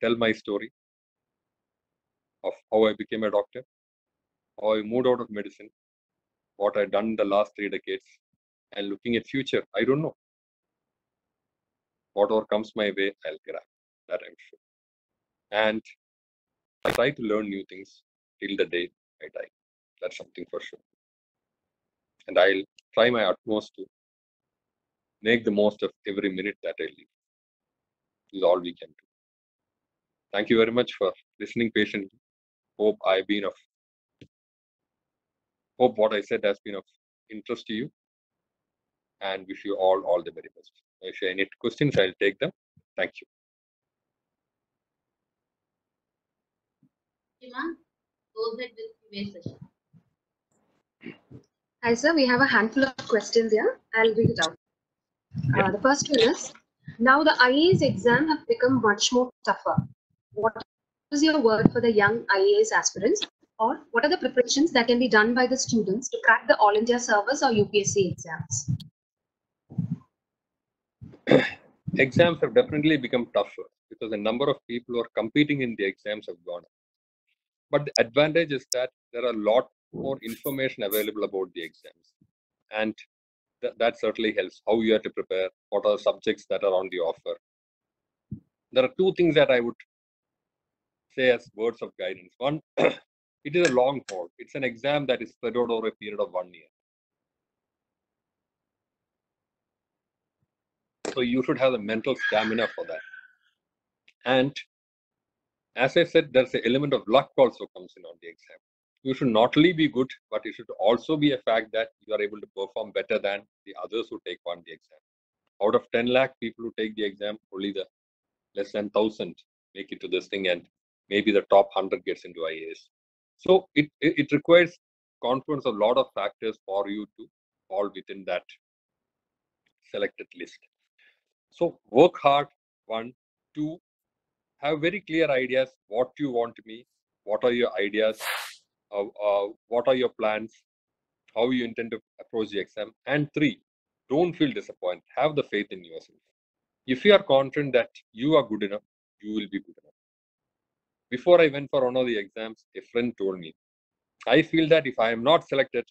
tell my story of how I became a doctor, how I moved out of medicine, what I've done the last three decades, and looking at future, I don't know. Whatever comes my way, I'll grab. That I'm sure. And I try to learn new things till the day I die. That's something for sure. And I'll try my utmost to make the most of every minute that I live. Is all we can do. Thank you very much for listening patiently. Hope I've been of hope what I said has been of interest to you and wish you all all the very best. If you have any questions, I'll take them. Thank you. Shima, go ahead with Q&A session. Hi, sir. We have a handful of questions here. I'll read it out. Uh, the first one is Now the IAS exam have become much more tougher. What is your word for the young IAS aspirants? Or what are the preparations that can be done by the students to crack the All India Service or UPSC exams? [COUGHS] Exams have definitely become tougher because the number of people who are competing in the exams have gone up. But the advantage is that there are a lot more information available about the exams. And th- that certainly helps how you have to prepare, what are the subjects that are on the offer. There are two things that I would say as words of guidance. One, [CLEARS THROAT] it is a long haul. It's an exam that is spread out over a period of one year. So you should have the mental stamina for that. And as I said, there's an element of luck also comes in on the exam. You should not only be good, but it should also be a fact that you are able to perform better than the others who take on the exam. Out of 10 lakh people who take the exam, only the less than 1000 make it to this thing, and maybe the top 100 gets into IAS. So it, it, it requires confluence of a lot of factors for you to fall within that selected list. So work hard, one. Two, have very clear ideas what you want me what are your ideas, uh, uh, what are your plans, how you intend to approach the exam. And three, don't feel disappointed. Have the faith in yourself. If you are confident that you are good enough, you will be good enough. Before I went for one of the exams, a friend told me, I feel that if I am not selected,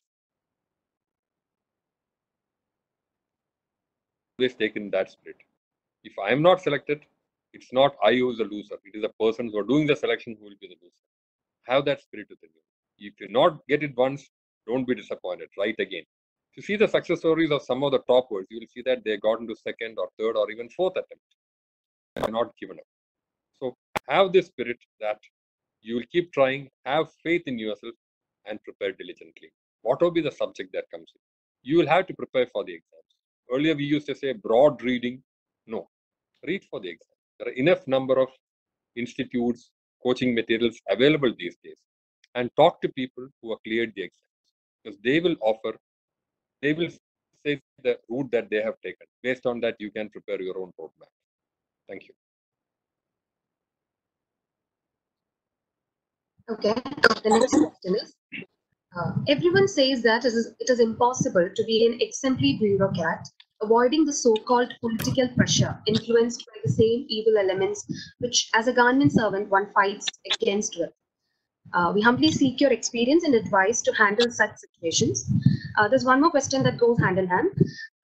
always taken that spirit. If I am not selected, it's not I who is the loser. It is the person who are doing the selection who will be the loser. Have that spirit within you. If you not get it once, don't be disappointed. It again. If you see the success stories of some of the toppers, you will see that they got into second or third or even fourth attempt. They are not given up. So have this spirit that you will keep trying, have faith in yourself, and prepare diligently. Whatever be the subject that comes in, you will have to prepare for the exams. Earlier, we used to say broad reading. No, read for the exam. There are enough number of institutes, coaching materials available these days. And talk to people who have cleared the exams because they will offer, they will say the route that they have taken. Based on that, you can prepare your own roadmap. Thank you. Okay. The next question is uh, Everyone says that it is, it is impossible to be an exemplary bureaucrat, avoiding the so called political pressure influenced by the same evil elements which, as a government servant, one fights against with. Uh, we humbly seek your experience and advice to handle such situations. Uh, there's one more question that goes hand in hand.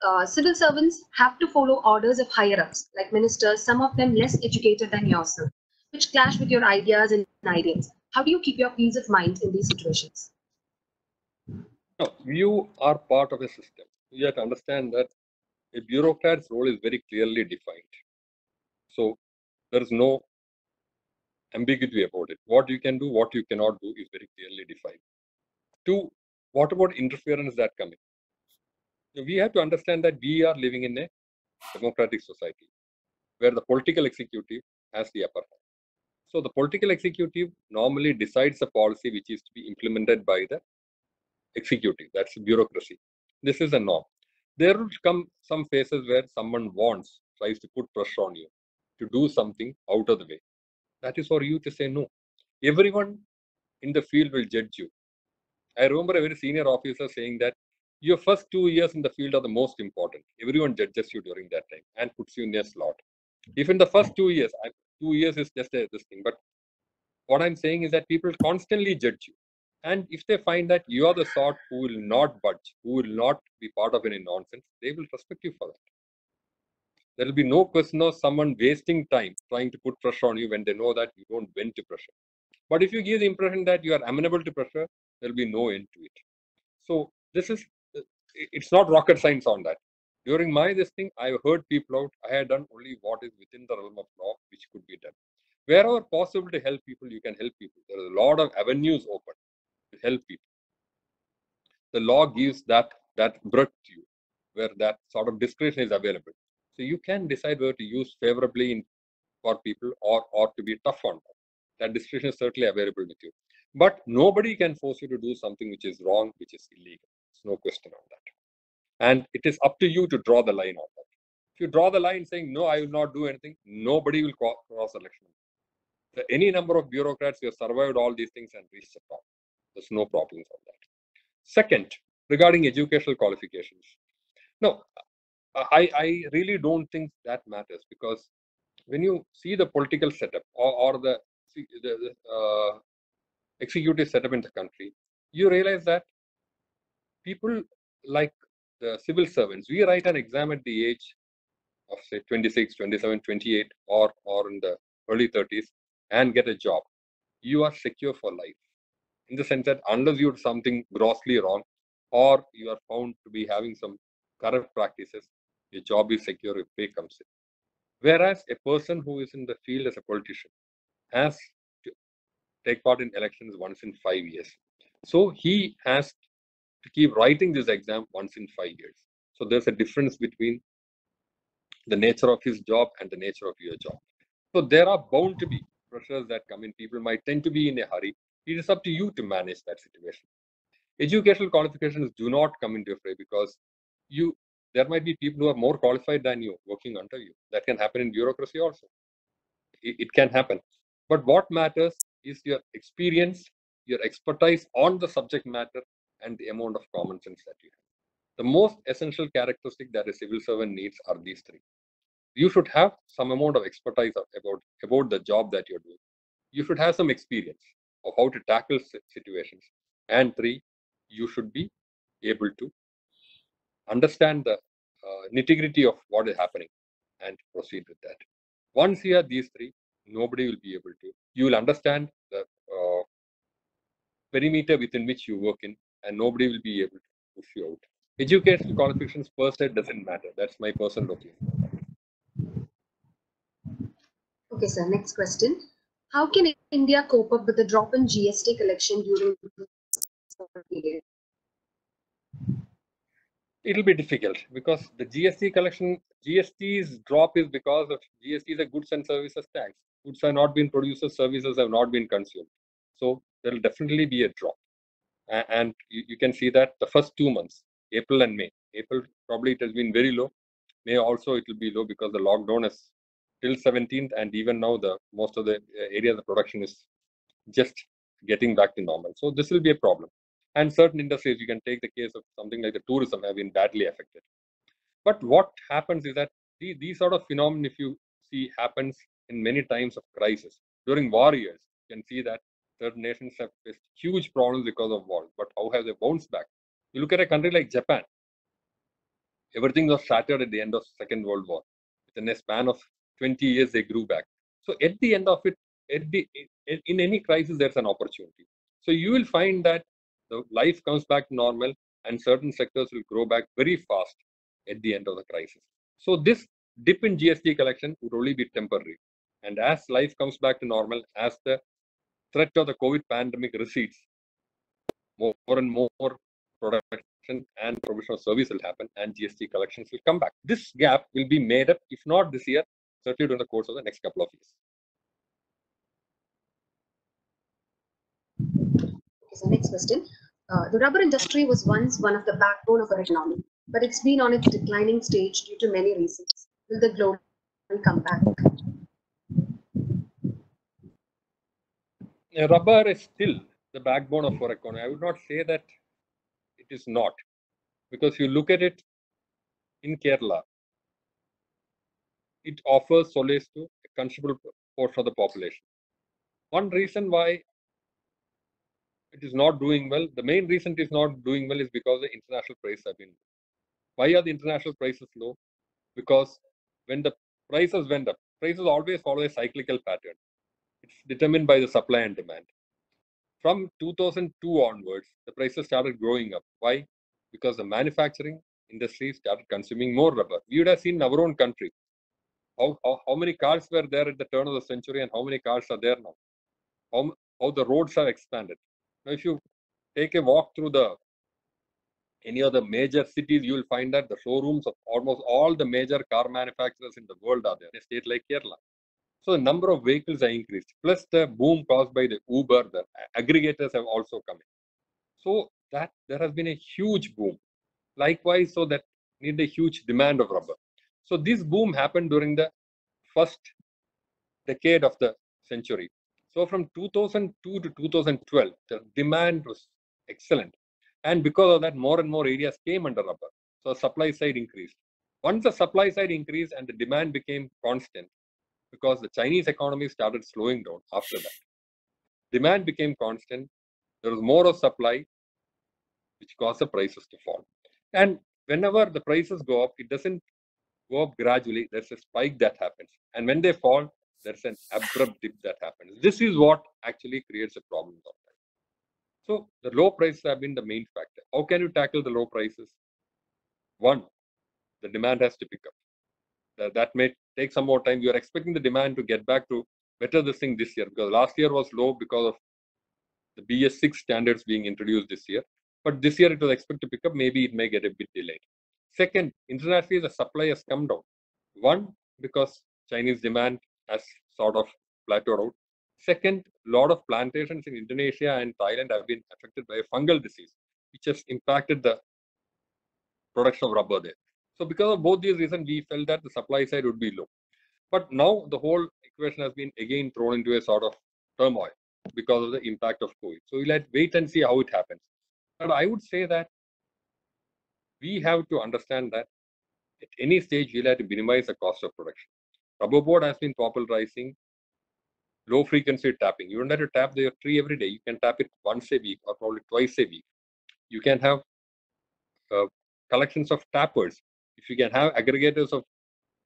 Uh, civil servants have to follow orders of higher ups, like ministers, some of them less educated than yourself, which clash with your ideas and ideals. How do you keep your peace of mind in these situations? No, you are part of a system. You have to understand that a bureaucrat's role is very clearly defined. So there is no ambiguity about it. What you can do, what you cannot do is very clearly defined. Two, what about interference that come in? We have to understand that we are living in a democratic society where the political executive has the upper hand. So the political executive normally decides a policy which is to be implemented by the executive. That's bureaucracy. This is a norm. There will come some phases where someone wants, tries to put pressure on you to do something out of the way. That is for you to say no. Everyone in the field will judge you. I remember a very senior officer saying that your first two years in the field are the most important. Everyone judges you during that time and puts you in a slot. If in the first two years, two years is just a, this thing, but what I'm saying is that people constantly judge you. And if they find that you are the sort who will not budge, who will not be part of any nonsense, they will respect you for that. There will be no question of someone wasting time trying to put pressure on you when they know that you don't bend to pressure. But if you give the impression that you are amenable to pressure, there'll be no end to it. So this is, uh, it's not rocket science on that. During my this thing, I heard people out. I had done only what is within the realm of law, which could be done. Wherever possible to help people, you can help people. There are a lot of avenues open help people. The law gives that that breadth to you, where that sort of discretion is available. So you can decide whether to use favorably in, for people or or to be tough on them. That discretion is certainly available with you. But nobody can force you to do something which is wrong, which is illegal. There's no question on that. And it is up to you to draw the line on that. If you draw the line saying, no, I will not do anything, nobody will cross election. So any number of bureaucrats who have survived all these things and reached the top. There's no problems on that. Second, regarding educational qualifications. No, I, I really don't think that matters because when you see the political setup or, or the, the uh, executive setup in the country, you realize that people like the civil servants, we write an exam at the age of say 26, 27, 28, or, or in the early 30s and get a job. You are secure for life in the sense that unless you do something grossly wrong or you are found to be having some corrupt practices, your job is secure if pay comes in. Whereas a person who is in the field as a politician has to take part in elections once in five years. So he has to keep writing this exam once in five years. So there's a difference between the nature of his job and the nature of your job. So there are bound to be pressures that come in. People might tend to be in a hurry. It is up to you to manage that situation. Educational qualifications do not come into play because you there might be people who are more qualified than you working under you. That can happen in bureaucracy also. It, it can happen. But what matters is your experience, your expertise on the subject matter, and the amount of common sense that you have. The most essential characteristic that a civil servant needs are these three. You should have some amount of expertise about, about the job that you're doing. You should have some experience of how to tackle situations. And three, you should be able to understand the uh, nitty-gritty of what is happening and proceed with that. Once you have these three, nobody will be able to. You will understand the uh, perimeter within which you work in and nobody will be able to push you out. Educational qualifications per se doesn't matter. That's my personal opinion. Okay, sir. Next question. How can India cope up with the drop in GST collection during the period? It'll be difficult because the GST collection, GST's drop is because of GST is a goods and services tax. Goods have not been produced, services have not been consumed. So there'll definitely be a drop and you, you, can see that the first two months april and may april probably it has been very low may also it will be low because the lockdown is till 17th and even now the most of the uh, area areas of production is just getting back to normal. So this will be a problem. And certain industries you can take the case of something like the tourism have been badly affected. But what happens is that these, these sort of phenomenon if you see happens in many times of crisis. During war years you can see that certain nations have faced huge problems because of war, but how have they bounced back? You look at a country like Japan, everything was shattered at the end of Second World War. Within a span of 20 years, they grew back. So at the end of it, at the, in any crisis, there's an opportunity. So you will find that the life comes back normal and certain sectors will grow back very fast at the end of the crisis. So this dip in GST collection would only be temporary. And as life comes back to normal, as the threat of the COVID pandemic recedes, more, and more production and provision of service will happen and GST collections will come back. This gap will be made up, if not this year, certainly during the course of the next couple of years. Okay, so next question. Uh, the rubber industry was once one of the backbone of our economy, but it's been on its declining stage due to many reasons. Will the glory come back? rubber is still the backbone of our economy. I would not say that it is not, because you look at it in Kerala, it offers solace to a considerable portion of the population. One reason why it is not doing well, the main reason it is not doing well is because the international prices have been low. Why are the international prices low? Because when the prices went up, prices always follow a cyclical pattern it's determined by the supply and demand. From 2002 onwards, the prices started growing up. Why? Because the manufacturing industry started consuming more rubber. We would have seen in our own country how, how, how many cars were there at the turn of the century and how many cars are there now. How, how the roads have expanded. Now, if you take a walk through the any of the major cities, you will find that the showrooms of almost all the major car manufacturers in the world are there. In a state like Kerala. So the number of vehicles are increased. Plus the boom caused by the Uber, the aggregators have also come in. So that there has been a huge boom. Likewise, so that need a huge demand of rubber. So this boom happened during the first decade of the century. So from 2002 to 2012, the demand was excellent. And because of that, more and more areas came under rubber. So supply side increased. Once the supply side increased and the demand became constant, because the Chinese economy started slowing down after that. Demand became constant. There was more of supply, which caused the prices to fall. And whenever the prices go up, it doesn't go up gradually. There's a spike that happens. And when they fall, there's an abrupt dip that happens. This is what actually creates a problem sometimes. So the low prices have been the main factor. How can you tackle the low prices? One, the demand has to pick up. That, that may take some more time. You are expecting the demand to get back to better this thing this year because last year was low because of the BS6 standards being introduced this year. But this year it was expected to pick up. Maybe it may get a bit delayed. Second, internationally the supply has come down. One, because Chinese demand has sort of plateaued out. Second, a lot of plantations in Indonesia and Thailand have been affected by a fungal disease, which has impacted the production of rubber there. So because of both these reasons, we felt that the supply side would be low. But now the whole equation has been again thrown into a sort of turmoil because of the impact of COVID. So we'll wait and see how it happens. But I would say that we have to understand that at any stage we'll have to minimize the cost of production. Rubber board has been popularizing low frequency tapping. You don't have to tap your tree every day. You can tap it once a week or probably twice a week. You can have uh, collections of tappers. If you can have aggregators of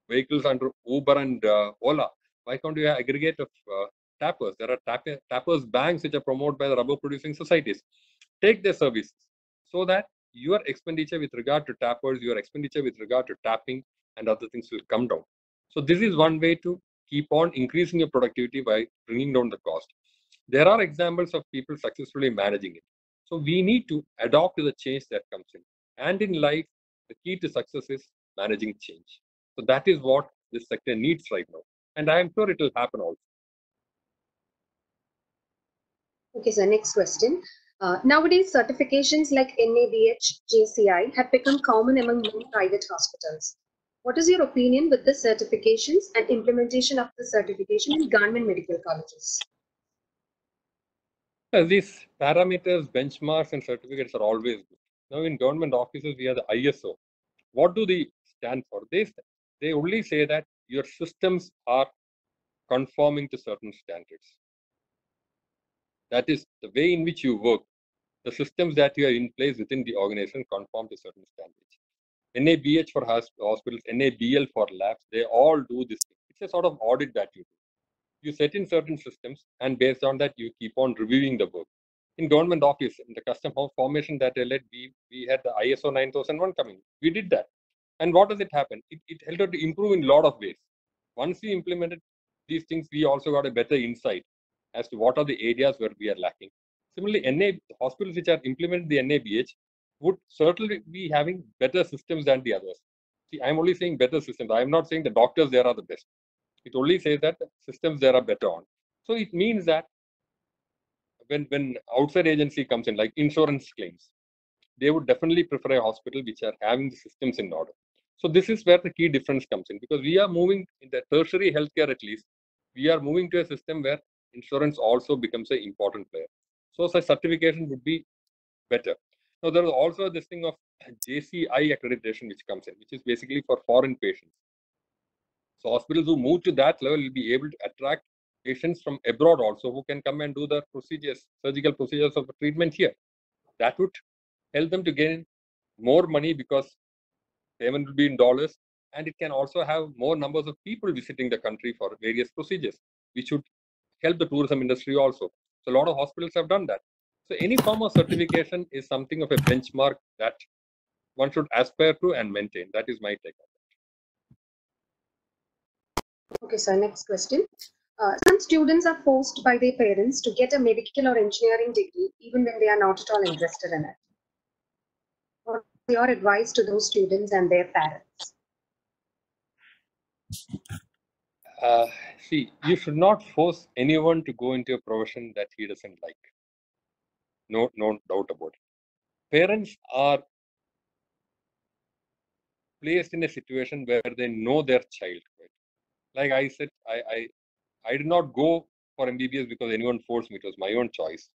vehicles under Uber and uh, Ola, why can't you have aggregate of uh, tappers? There are tap tappers banks which are promoted by the rubber producing societies. Take their services so that your expenditure with regard to tappers, your expenditure with regard to tapping and other things will come down. So this is one way to keep on increasing your productivity by bringing down the cost. There are examples of people successfully managing it. So we need to adopt to the change that comes in. And in life, the key to success is managing change. So that is what this sector needs right now. And I am sure it will happen also. Okay, so next question. Uh, nowadays, certifications like NABH, JCI have become common among many private hospitals. What is your opinion with the certifications and implementation of the certification in government medical colleges? Uh, these parameters, benchmarks, and certificates are always good. Now, in government offices, we have the ISO. What do they stand for? They, they only say that your systems are conforming to certain standards. That is the way in which you work. The systems that you have in place within the organization conform to certain standards. NABH for hospitals, NABL for labs, they all do this. It's a sort of audit that you do. You set in certain systems, and based on that, you keep on reviewing the work. In government office, in the custom house formation that I led, we, we had the ISO 9001 coming. We did that. And what does it happen? It, it helped us to improve in a lot of ways. Once we implemented these things, we also got a better insight as to what are the areas where we are lacking. Similarly, NA, hospitals which are implemented the NABH would certainly be having better systems than the others. See, I'm only saying better systems. I'm not saying the doctors there are the best. It only says that the systems there are better on. So it means that when when outside agency comes in, like insurance claims, they would definitely prefer a hospital which are having the systems in order. So this is where the key difference comes in because we are moving in the tertiary healthcare at least, we are moving to a system where insurance also becomes an important player. So such certification would be better. Now there is also this thing of JCI accreditation which comes in, which is basically for foreign patients. So hospitals who move to that level will be able to attract patients from abroad also who can come and do the procedures, surgical procedures of treatment here. That would help them to gain more money because payment will be in dollars and it can also have more numbers of people visiting the country for various procedures, which would help the tourism industry also. So a lot of hospitals have done that. So any form of certification is something of a benchmark that one should aspire to and maintain. That is my take on it. Okay, sir. Next question. Uh, some students are forced by their parents to get a medical or engineering degree even when they are not at all interested in it. What is your advice to those students and their parents? Uh, see, you should not force anyone to go into a profession that he doesn't like. No, no doubt about it. Parents are placed in a situation where they know their child. Like I said, I, I I did not go for MBBS because anyone forced me. It was my own choice.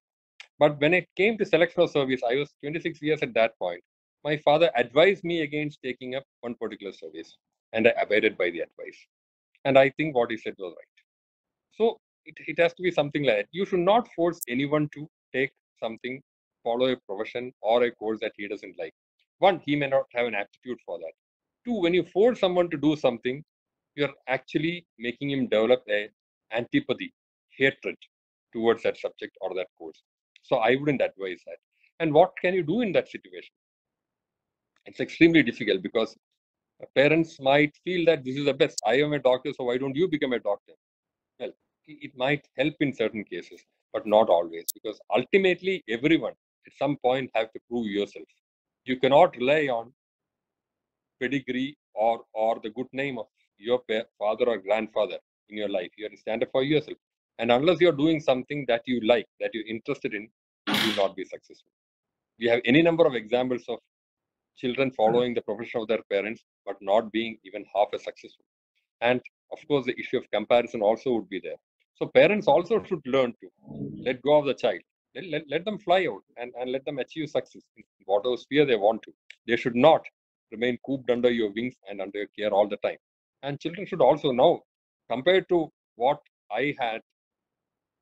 But when it came to selection of service, I was 26 years at that point. My father advised me against taking up one particular service, and I abided by the advice. And I think what he said was right. So it, it has to be something like that. You should not force anyone to take something, follow a profession or a course that he doesn't like. One, he may not have an aptitude for that. Two, when you force someone to do something, you're actually making him develop a antipathy, hatred towards that subject or that course. So I wouldn't advise that. And what can you do in that situation? It's extremely difficult because parents might feel that this is the best. I am a doctor, so why don't you become a doctor? Well, it might help in certain cases, but not always, because ultimately everyone at some point have to prove yourself. You cannot rely on pedigree or or the good name of your father or grandfather in your life. You have to stand up for yourself. And unless you're doing something that you like, that you're interested in, you will not be successful. We have any number of examples of children hmm. following the profession of their parents, but not being even half as successful. And of course, the issue of comparison also would be there. So parents also should learn to let go of the child. Let, let, let them fly out and, and let them achieve success in whatever sphere they want to. They should not remain cooped under your wings and under your care all the time. And children should also know compared to what I had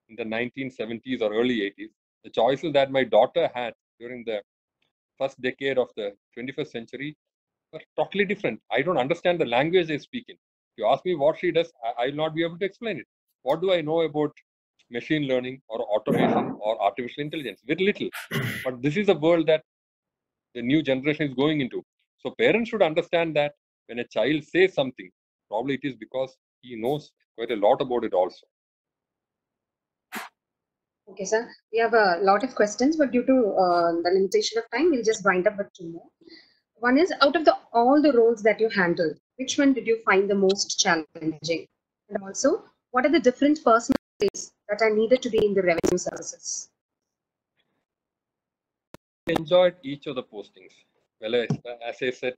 in the 1970s or early 80s, the choices that my daughter had during the first decade of the 21st century are totally different. I don't understand the language they speak in. If you ask me what she does, I, will not be able to explain it. What do I know about machine learning or automation or artificial intelligence? Very little. But this is a world that the new generation is going into. So parents should understand that when a child says something, probably it is because he knows quite a lot about it also. Okay, sir. We have a lot of questions, but due to uh, the limitation of time, we'll just wind up with two more. One is out of the all the roles that you handled, which one did you find the most challenging? And also, what are the different personalities that are needed to be in the revenue services? I enjoyed each of the postings. Well, as I said,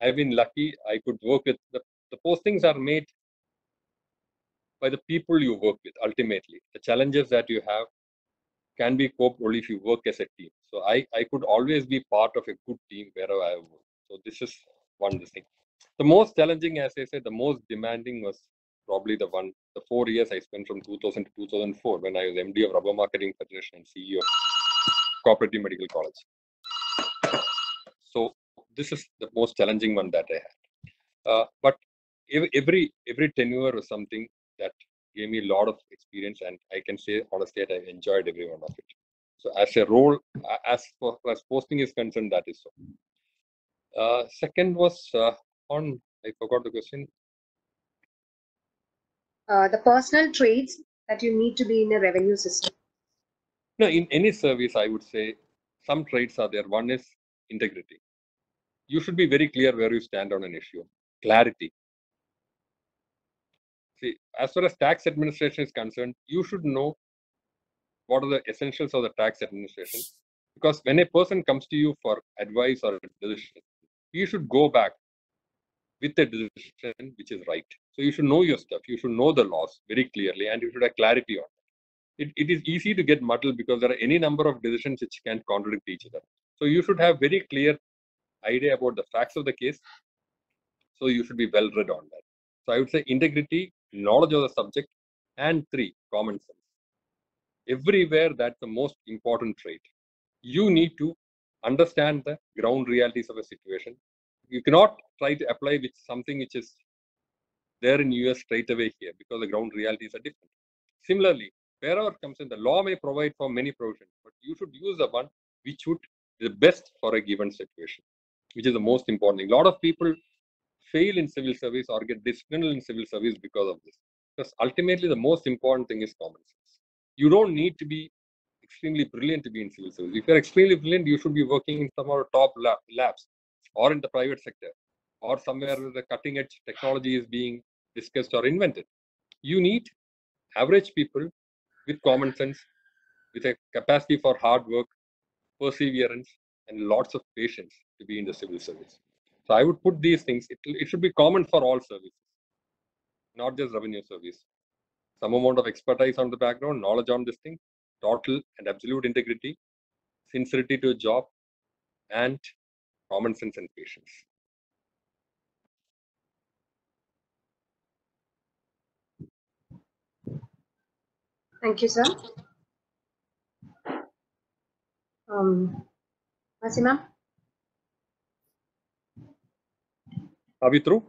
I've been lucky. I could work with the, the postings are made by the people you work with ultimately the challenges that you have can be coped only if you work as a team. So i i could always be part of a good team wherever i work. So this is one thing. The most challenging as i said the most demanding was probably the one the four years i spent from 2000 to 2004 when i was md of rubber marketing federation and ceo of cooperative medical college. So this is the most challenging one that i had. Uh, but every every tenure was something that gave me a lot of experience and i can say honestly that i enjoyed every one of it. So as a role as for as posting is concerned that is so. Uh, second was uh, on i forgot the question. Uh, the personal traits that you need to be in a revenue system. No in any service i would say some traits are there. One is integrity. You should be very clear where you stand on an issue. Clarity See, as far as tax administration is concerned, you should know what are the essentials of the tax administration. Because when a person comes to you for advice or decision, you should go back with a decision which is right. So you should know your stuff. You should know the laws very clearly, and you should have clarity on it. It, it is easy to get muddled because there are any number of decisions which can contradict each other. So you should have very clear idea about the facts of the case. So you should be well read on that. So I would say integrity, knowledge of the subject, and three, common sense. Everywhere that's the most important trait. You need to understand the ground realities of a situation. You cannot try to apply with something which is there in US straight away here because the ground realities are different. Similarly, wherever comes in, the law may provide for many provisions, but you should use the one which would be the best for a given situation, which is the most important thing. A lot of people fail in civil service or get disciplined in civil service because of this. Because ultimately, the most important thing is common sense. You don't need to be extremely brilliant to be in civil service. If you're extremely brilliant, you should be working in some of our top lab, labs or in the private sector or somewhere where the cutting edge technology is being discussed or invented. You need average people with common sense, with a capacity for hard work, perseverance, and lots of patience to be in the civil service. So I would put these things, it, it should be common for all services, not just revenue service. Some amount of expertise on the background, knowledge on this thing, total and absolute integrity, sincerity to a job, and common sense and patience. Thank you, sir. Um, Mercy, Are we through?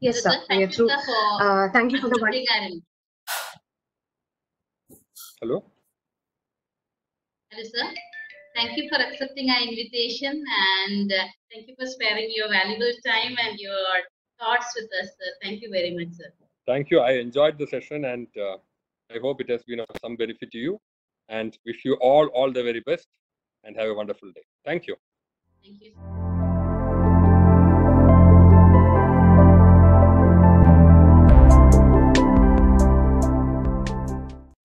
Yes, sir. Thank We you, are through. for Uh, thank you for the one. accepting Hello? Hello, sir. Thank you for accepting our invitation and uh, thank you for sparing your valuable time and your thoughts with us, sir. Thank you very much, sir. Thank you. I enjoyed the session and uh, I hope it has been of some benefit to you and wish you all all the very best and have a wonderful day. Thank you. Thank you. sir.